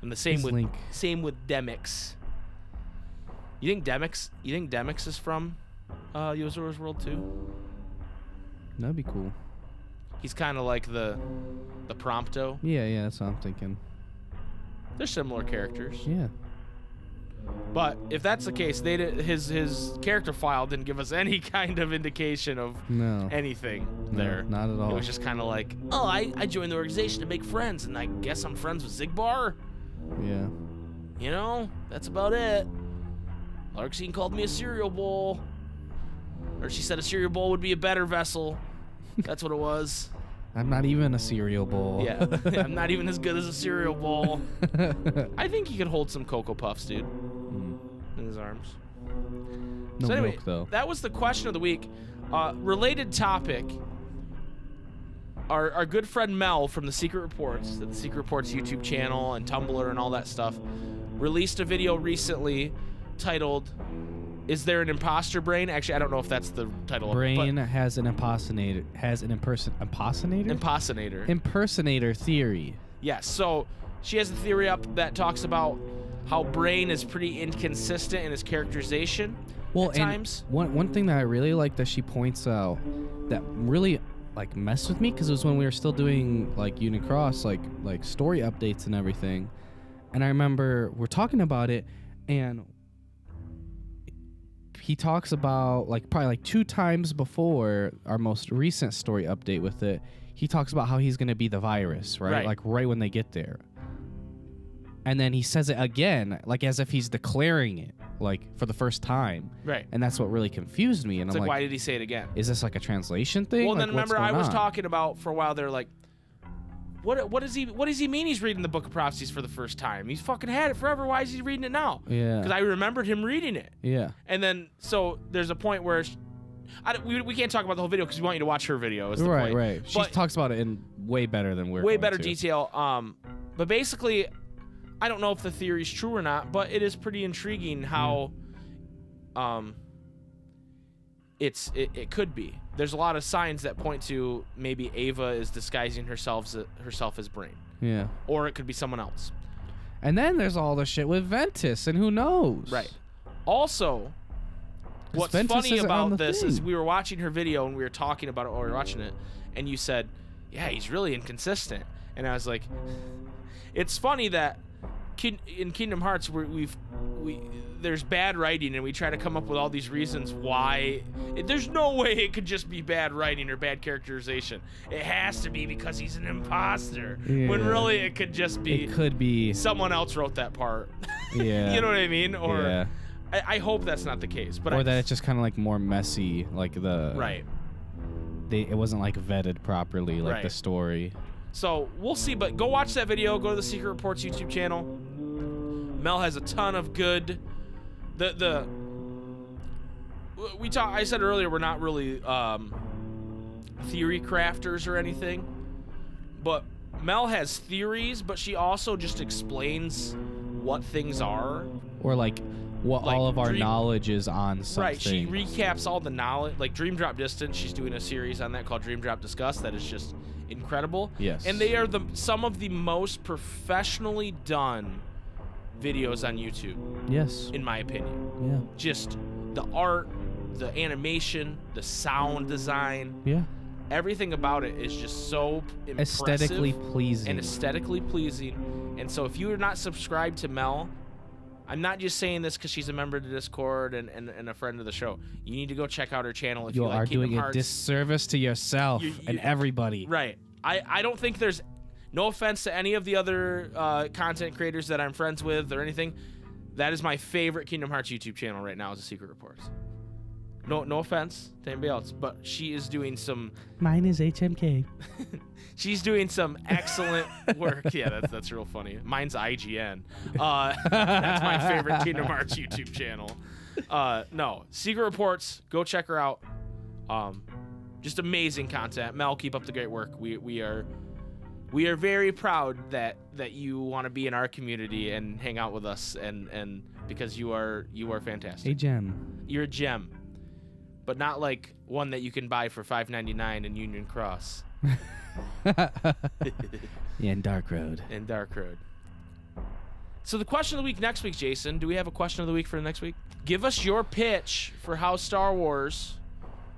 And the same His with link. same with Demyx. You think Demyx? You think Demyx is from uh, Yozora's world too? That'd be cool. He's kind of like the the Prompto. Yeah, yeah, that's what I'm thinking. They're similar characters. Yeah. But if that's the case, they did, his his character file didn't give us any kind of indication of No. anything No, there. not at all. It was just kind of like, oh, I, I joined the organization to make friends, and I guess I'm friends with Xigbar. Yeah. You know, that's about it. Larxene called me a cereal bowl, or she said a cereal bowl would be a better vessel. That's what it was. I'm not even a cereal bowl. Yeah, I'm not even as good as a cereal bowl. I think he could hold some cocoa puffs, dude, Mm. in his arms. no so anyway, milk though. that was the question of the week. Uh, related topic. Our, our good friend Mel from the Secret Reports, the Secret Reports YouTube channel and Tumblr and all that stuff, released a video recently titled "Is there an imposter brain?" Actually, I don't know if that's the title. Brain of it, has an impersonator. Has an imperson impersonator. impersonator. Impersonator theory. Yes. So she has a theory up that talks about how Brain is pretty inconsistent in his characterization Well, at and times. one one thing that I really like that she points out that really like messed with me because it was when we were still doing like Union Cross like like story updates and everything, and I remember we're talking about it, and he talks about like probably like two times before our most recent story update with it. He talks about how he's gonna be the virus, right? Right. Like right when they get there. And then he says it again, like as if he's declaring it, like for the first time Right. and that's what really confused me. And It's I'm like, like, why did he say it again? is this like a translation thing? Well, Like, then remember I was on? talking about for a while. They're like, what? What does he? What does he mean? He's reading the Book of Prophecies for the first time. He's fucking had it forever. Why is he reading it now? Yeah. Because I remembered him reading it. yeah. And then so there's a point where. sh I we, we can't talk about the whole video because we want you to watch her video. Is the Right, point. right. She But- talks about it in way better than we're way better to. detail. Um, but basically, I don't know if the theory is true or not, but it is pretty intriguing how, um, it's it, it could be. There's a lot of signs that point to maybe Ava is disguising herself as, herself as Brain, Yeah. or it could be someone else. And then there's all the shit with Ventus, and who knows? Right. Also, what's Ventus funny about this is we were watching her video and we were talking about it while we were watching it, and you said, "Yeah, he's really inconsistent," and I was like, "It's funny that in Kingdom Hearts we we've we there's bad writing and we try to come up with all these reasons why it, there's no way it could just be bad writing or bad characterization. It has to be because he's an imposter. When really it could just be It could be. someone else wrote that part. Yeah. you know what I mean? Or yeah. I, I hope that's not the case, but or I, that it's just kind of like more messy, like the right. they it wasn't like vetted properly, like the story. So we'll see, but go watch that video. Go to the Secret Reports YouTube channel. Mel has a ton of good. The the we talk. I said earlier we're not really um, theory crafters or anything, but Mel has theories, but she also just explains what things are. Or like what Like all of our dream- knowledge is on something. Right. She recaps all the knowledge, like Dream Drop Distance. She's doing a series on that called Dream Drop Discuss. That is just incredible. Yes. And they are the some of the most professionally done videos on YouTube, yes. in my opinion. Yeah. Just the art, the animation, the sound design, Yeah. everything about it is just so Aesthetically pleasing. and aesthetically pleasing. And so if you are not subscribed to Mel, I'm not just saying this because she's a member of the Discord and, and, and a friend of the show. You need to go check out her channel if you you, like are Kingdom doing a disservice to yourself You- and everybody. Right. I, I don't think there's no offense to any of the other uh, content creators that I'm friends with or anything. That is my favorite Kingdom Hearts YouTube channel right now is the Secret Reports. No no offense to anybody else, but she is doing some Mine is HMK. she's doing some excellent work. Yeah, that's that's real funny. Mine's IGN. Uh, that's my favorite Kingdom Hearts YouTube channel. Uh, no, Secret Reports. Go check her out. Um, just amazing content. Mel, keep up the great work. We we are we are very proud that that you want to be in our community and hang out with us and and because you are you are fantastic. Hey, Gem. You're a gem, but not like one that you can buy for five ninety nine in Union Cross Yeah, in Dark Road. in Dark Road. So the question of the week next week, Jason. Do we have a question of the week for the next week? Give us your pitch for how Star Wars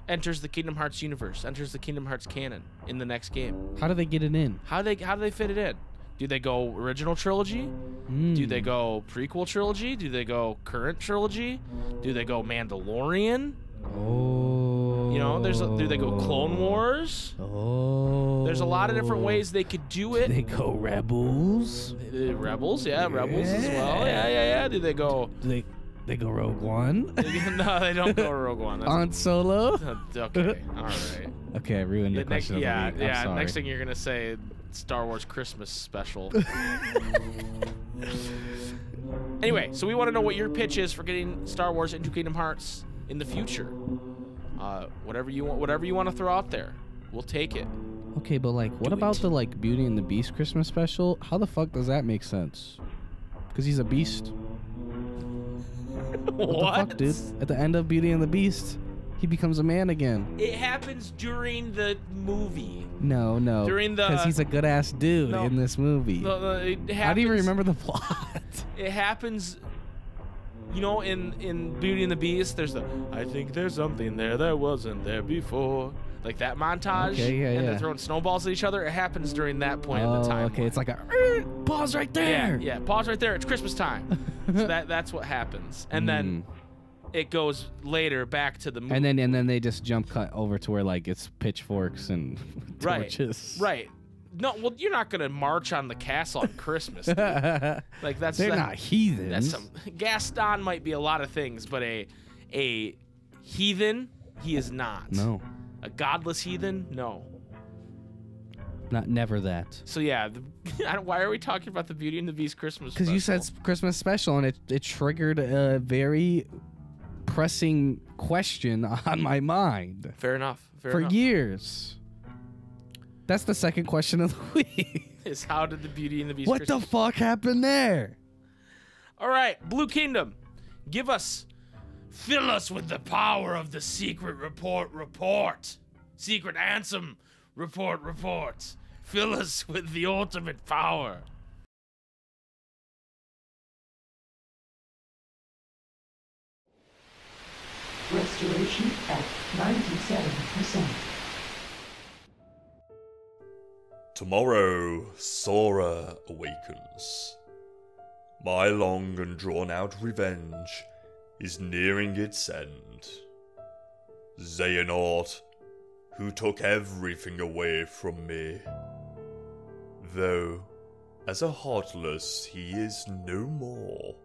enters the Kingdom Hearts universe, enters the Kingdom Hearts canon in the next game. How do they get it in? How do they how do they fit it in? Do they go original trilogy? Do they Mm. go prequel trilogy? Do they go current trilogy? Do they go Mandalorian? Oh. You know, there's a, do they go Clone Wars? Oh. There's a lot of different ways they could do it. They go Rebels. The Rebels, yeah, Rebels as well. Yeah, yeah, yeah. Do they go? Do they they go Rogue One? no, they don't go Rogue One. That's, On Solo? uh, okay, all right. Okay, I ruined the Yeah, next, question yeah, of the week. I'm yeah. sorry. Next thing you're gonna say Star Wars Christmas special. anyway, so we want to know what your pitch is for getting Star Wars into Kingdom Hearts in the future. Uh, whatever you want, whatever you want to throw out there, we'll take it. Okay, but like, what Do about it. the like Beauty and the Beast Christmas special? How the fuck does that make sense? Because he's a beast. What, the fuck, dude? At the end of Beauty and the Beast, he becomes a man again. It happens during the movie. No, no. During the- because he's a good ass dude No. in this movie. The- the- it How do you happens- remember the plot? It happens. You know, in in Beauty and the Beast, there's the I think there's something there that wasn't there before. Like that montage, Okay, yeah, and yeah. they're throwing snowballs at each other. It happens during that point in oh, the time. okay. It's like a "Er, pause right there. yeah. yeah, Pause right there. It's Christmas time. so that that's what happens, and then it goes later back to the movie. Mm. and then and then they just jump cut over to where like it's pitchforks and torches. right, right. No, well, you're not gonna march on the castle on Christmas. dude. They're Like that's not that- heathens. That's some Gaston might be a lot of things, but a a heathen he is not. no, A godless heathen, no. not never that. So yeah, the, I don't, why are we talking about the Beauty and the Beast Christmas? Because you said Christmas special, and it it triggered a very pressing question on my mind fair enough. Fair for enough. years. That's the second question of the week. Is how did the Beauty and the Beast? what the fuck happened there? All right, Blue Kingdom, give us, fill us with the power of the secret report. Report, secret Ansem. Report, report. Fill us with the ultimate power. Restoration at 97%. Tomorrow, Sora awakens. My long and drawn out revenge is nearing its end. Xehanort, who took everything away from me. Though, as a Heartless, he is no more.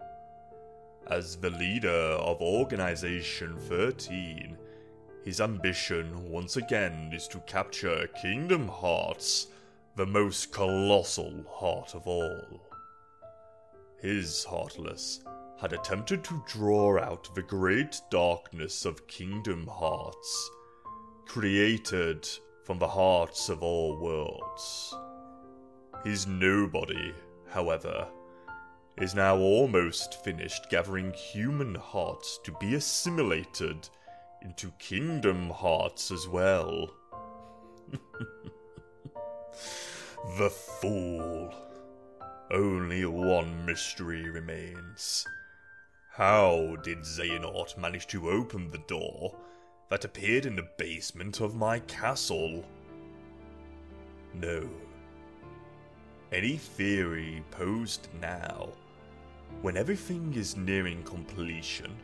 As the leader of Organization 13, His ambition once again is to capture Kingdom Hearts, the most colossal heart of all. His Heartless had attempted to draw out the great darkness of Kingdom Hearts, created from the hearts of all worlds. His nobody, however, is now almost finished gathering human hearts to be assimilated into Kingdom Hearts as well. the fool. Only one mystery remains. How did Xehanort manage to open the door that appeared in the basement of my castle? No. Any theory posed now, when everything is nearing completion,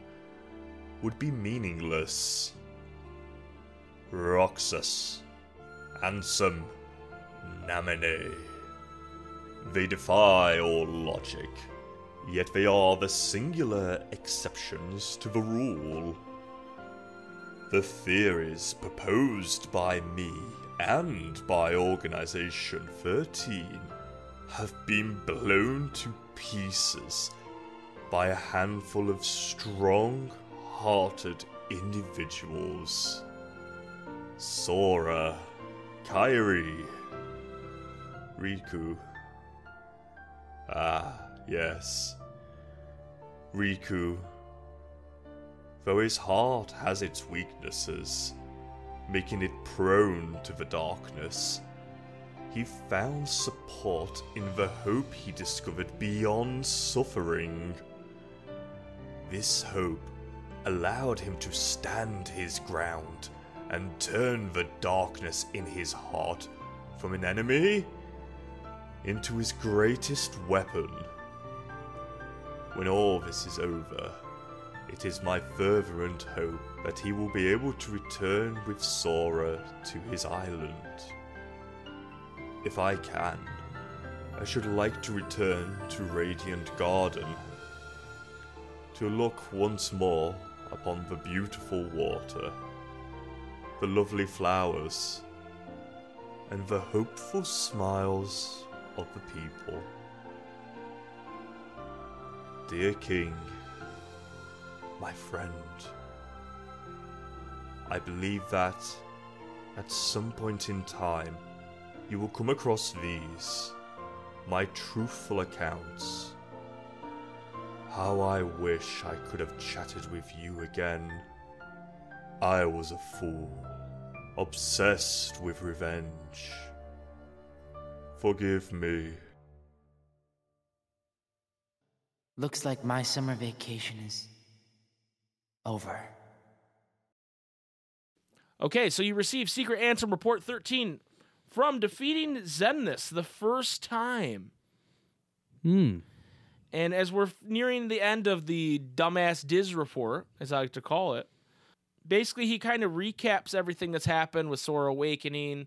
would be meaningless. Roxas, Ansem, Namine. They defy all logic, yet they are the singular exceptions to the rule. The theories proposed by me and by Organization 13 have been blown to pieces by a handful of strong hearted individuals. Sora, Kairi, Riku. Ah, yes. Riku. Though his heart has its weaknesses, making it prone to the darkness, he found support in the hope he discovered beyond suffering. This hope allowed him to stand his ground and turn the darkness in his heart from an enemy into his greatest weapon. When all this is over, it is my fervent hope that he will be able to return with Sora to his island. If I can, I should like to return to Radiant Garden to look once more upon the beautiful water, the lovely flowers, and the hopeful smiles of the people. Dear King, my friend, I believe that at some point in time you will come across these, my truthful accounts. How I wish I could have chatted with you again. I was a fool, obsessed with revenge. Forgive me. Looks like my summer vacation is over. Okay, so you received Secret Ansem Report 13 from defeating Xemnas the first time. Hmm. And as we're nearing the end of the dumbass Diz report, as I like to call it, basically he kind of recaps everything that's happened with Sora Awakening.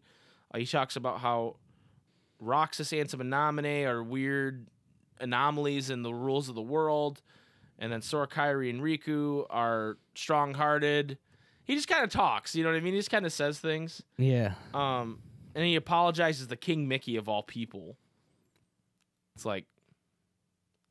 Uh, he talks about how Roxas, Ansem, and Namine are weird anomalies in the rules of the world. And then Sora, Kairi, and Riku are strong hearted. He just kind of talks, you know what I mean? He just kind of says things. Yeah. Um, and he apologizes to King Mickey of all people. It's like,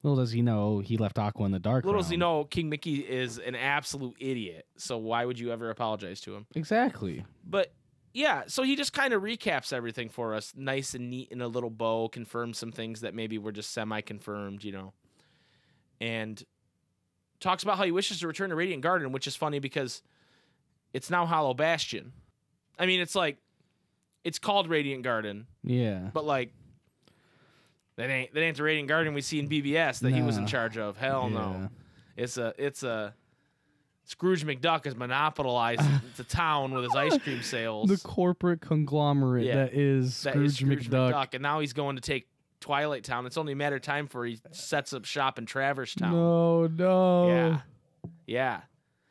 Little does he know he left Aqua in the dark. little does he know King Mickey is an absolute idiot. So why would you ever apologize to him? Exactly. But yeah, so he just kind of recaps everything for us, nice and neat in a little bow, confirms some things that maybe were just semi confirmed, you know. And talks about how he wishes to return to Radiant Garden, which is funny because it's now Hollow Bastion. I mean, it's like it's called Radiant Garden, Yeah. but like that ain't that ain't the Radiant Garden we see in BBS that he was in charge of. Hell Yeah. no. It's a it's a Scrooge McDuck is monopolized the town with his ice cream sales. The corporate conglomerate Yeah. that is That Scrooge, is Scrooge McDuck. and now he's going to take Twilight Town. It's only a matter of time before he sets up shop in Traverse Town. No, no. Yeah, yeah.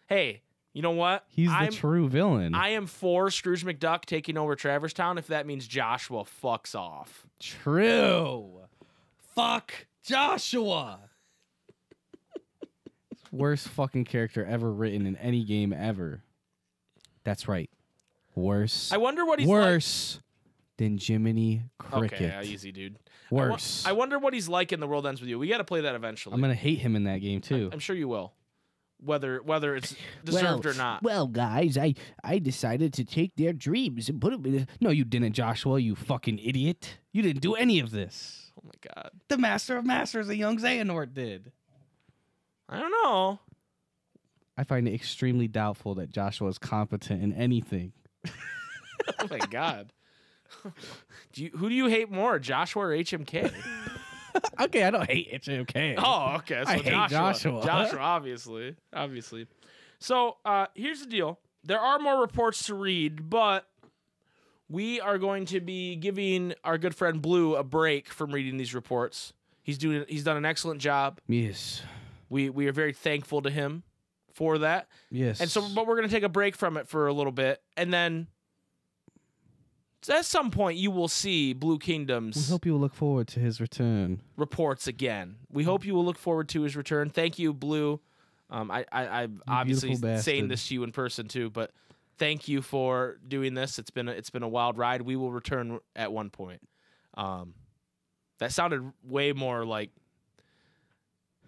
Hey, you know what? He's the I'm, true villain. I am for Scrooge McDuck taking over Traverse Town if that means Joshua fucks off. True. Fuck Joshua. Worst fucking character ever written in any game ever. That's right. Worse. I wonder what he's like. worse than Jiminy Cricket. Okay, yeah, easy, dude. I wo- Worse. I, wonder what he's like in the world ends with you. We got to play that eventually. I'm gonna hate him in that game too. I'm sure you will, whether whether it's deserved or not. Well, guys, I I decided to take their dreams and put them in. No, you didn't, Joshua. You fucking idiot. You didn't do any of this. oh my god, The Master of Masters, the young Xehanort, did. I don't know. I find it extremely doubtful that Joshua is competent in anything. Oh my god. do you who do you hate more, Joshua or HMK? okay, I don't hate HMK. Oh, okay. So I hate Joshua. Joshua. Joshua, obviously, obviously. So uh, here's the deal: there are more reports to read, but we are going to be giving our good friend Blue a break from reading these reports. He's doing. He's done an excellent job. Yes. We we are very thankful to him for that. Yes. And so, but we're going to take a break from it for a little bit, and then at some point you will see Blue Kingdoms. we hope you will look forward to his return. reports again. We hope you will look forward to his return. Thank you, Blue. Um, I, I, I'm obviously saying this to you in person too, but thank you for doing this. It's been a, it's been a wild ride. We will return at one point. Um, that sounded way more like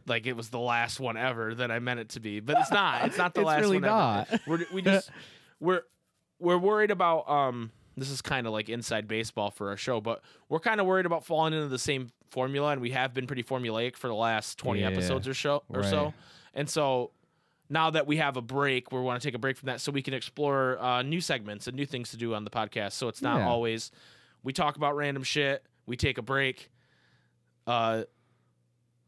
like it was the last one ever that I meant it to be, but it's not. It's not the It's last really one ever. not. We're we just we're we're worried about um this is kind of like inside baseball for our show, but we're kind of worried about falling into the same formula, and we have been pretty formulaic for the last twenty Yeah. episodes or so or so. And so now that we have a break, we want to take a break from that so we can explore uh, new segments and new things to do on the podcast. So it's not Yeah. always we talk about random shit, we take a break, uh,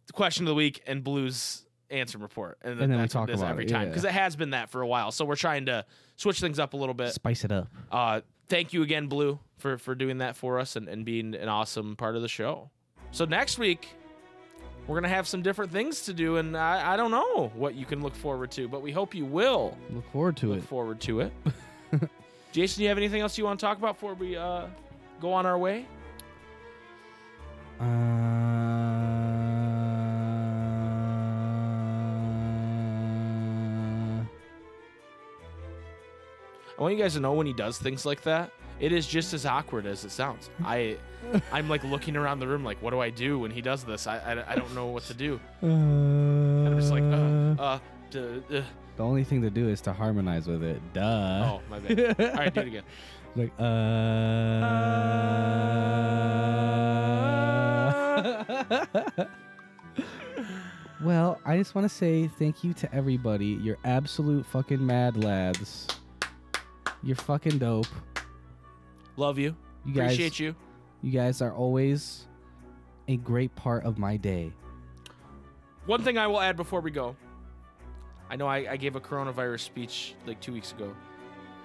the question of the week, and Blues Ansem report, and, And then we talk about every it, time yeah. because it has been that for a while. So we're trying to switch things up a little bit. Spice it up. Uh, thank you again, Blue, for for doing that for us and, and being an awesome part of the show. So next week, we're gonna have some different things to do, and I, I don't know what you can look forward to, but we hope you will Look forward to look it. Look forward to it. Jason, do you have anything else you want to talk about before we uh, go on our way? Uh, want you guys to know when he does things like that, it is just as awkward as it sounds. I, I'm like looking around the room, like, what do I do when he does this? I, I, I don't know what to do. And I'm just like, uh, uh, duh, uh. the only thing to do is to harmonize with it. Duh. oh, my bad. All right, do it again. Like, uh. well, I just want to say thank you to everybody. You're absolute fucking mad lads. You're fucking dope. Love you. You guys, Appreciate you. you guys are always a great part of my day. One thing I will add before we go. I know I, I gave a coronavirus speech like two weeks ago,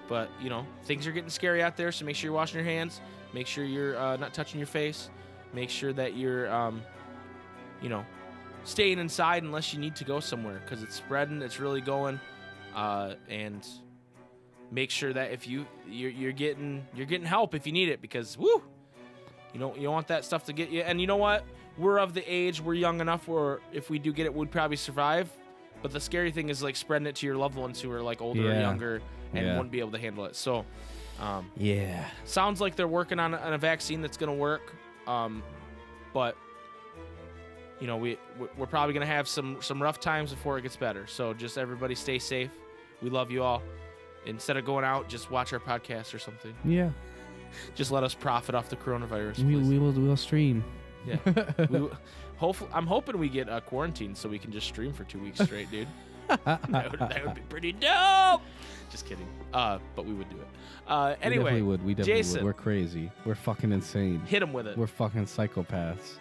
but you know things are getting scary out there. So make sure you're washing your hands. Make sure you're uh, not touching your face. Make sure that you're, um, you know, staying inside unless you need to go somewhere because it's spreading. It's really going, uh, and make sure that if you you're, you're getting you're getting help if you need it because woo, you don't you don't want that stuff to get you. And you know what? We're of the age, we're young enough where if we do get it, we'd probably survive. But the scary thing is like spreading it to your loved ones who are like older or younger and Yeah. wouldn't be able to handle it. So, um, Yeah. sounds like they're working on, a- on a vaccine that's going to work. Um, but you know, we we- we're probably going to have some some rough times before it gets better. So just everybody stay safe. We love you all. Instead of going out, just watch our podcast or something. Yeah. Just let us profit off the coronavirus. We, please. we will we will stream. Yeah. we, hopefully, I'm hoping we get a quarantine so we can just stream for two weeks straight, dude. that, would, that would be pretty dope. Just kidding. Uh, but we would do it. Uh, we anyway, definitely would. We definitely Jason. would. We're crazy. We're fucking insane. hit him with it. We're fucking psychopaths.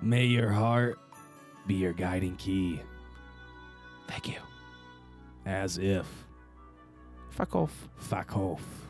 May your heart be your guiding key. Thank you. As if. Fuck off. Fuck off.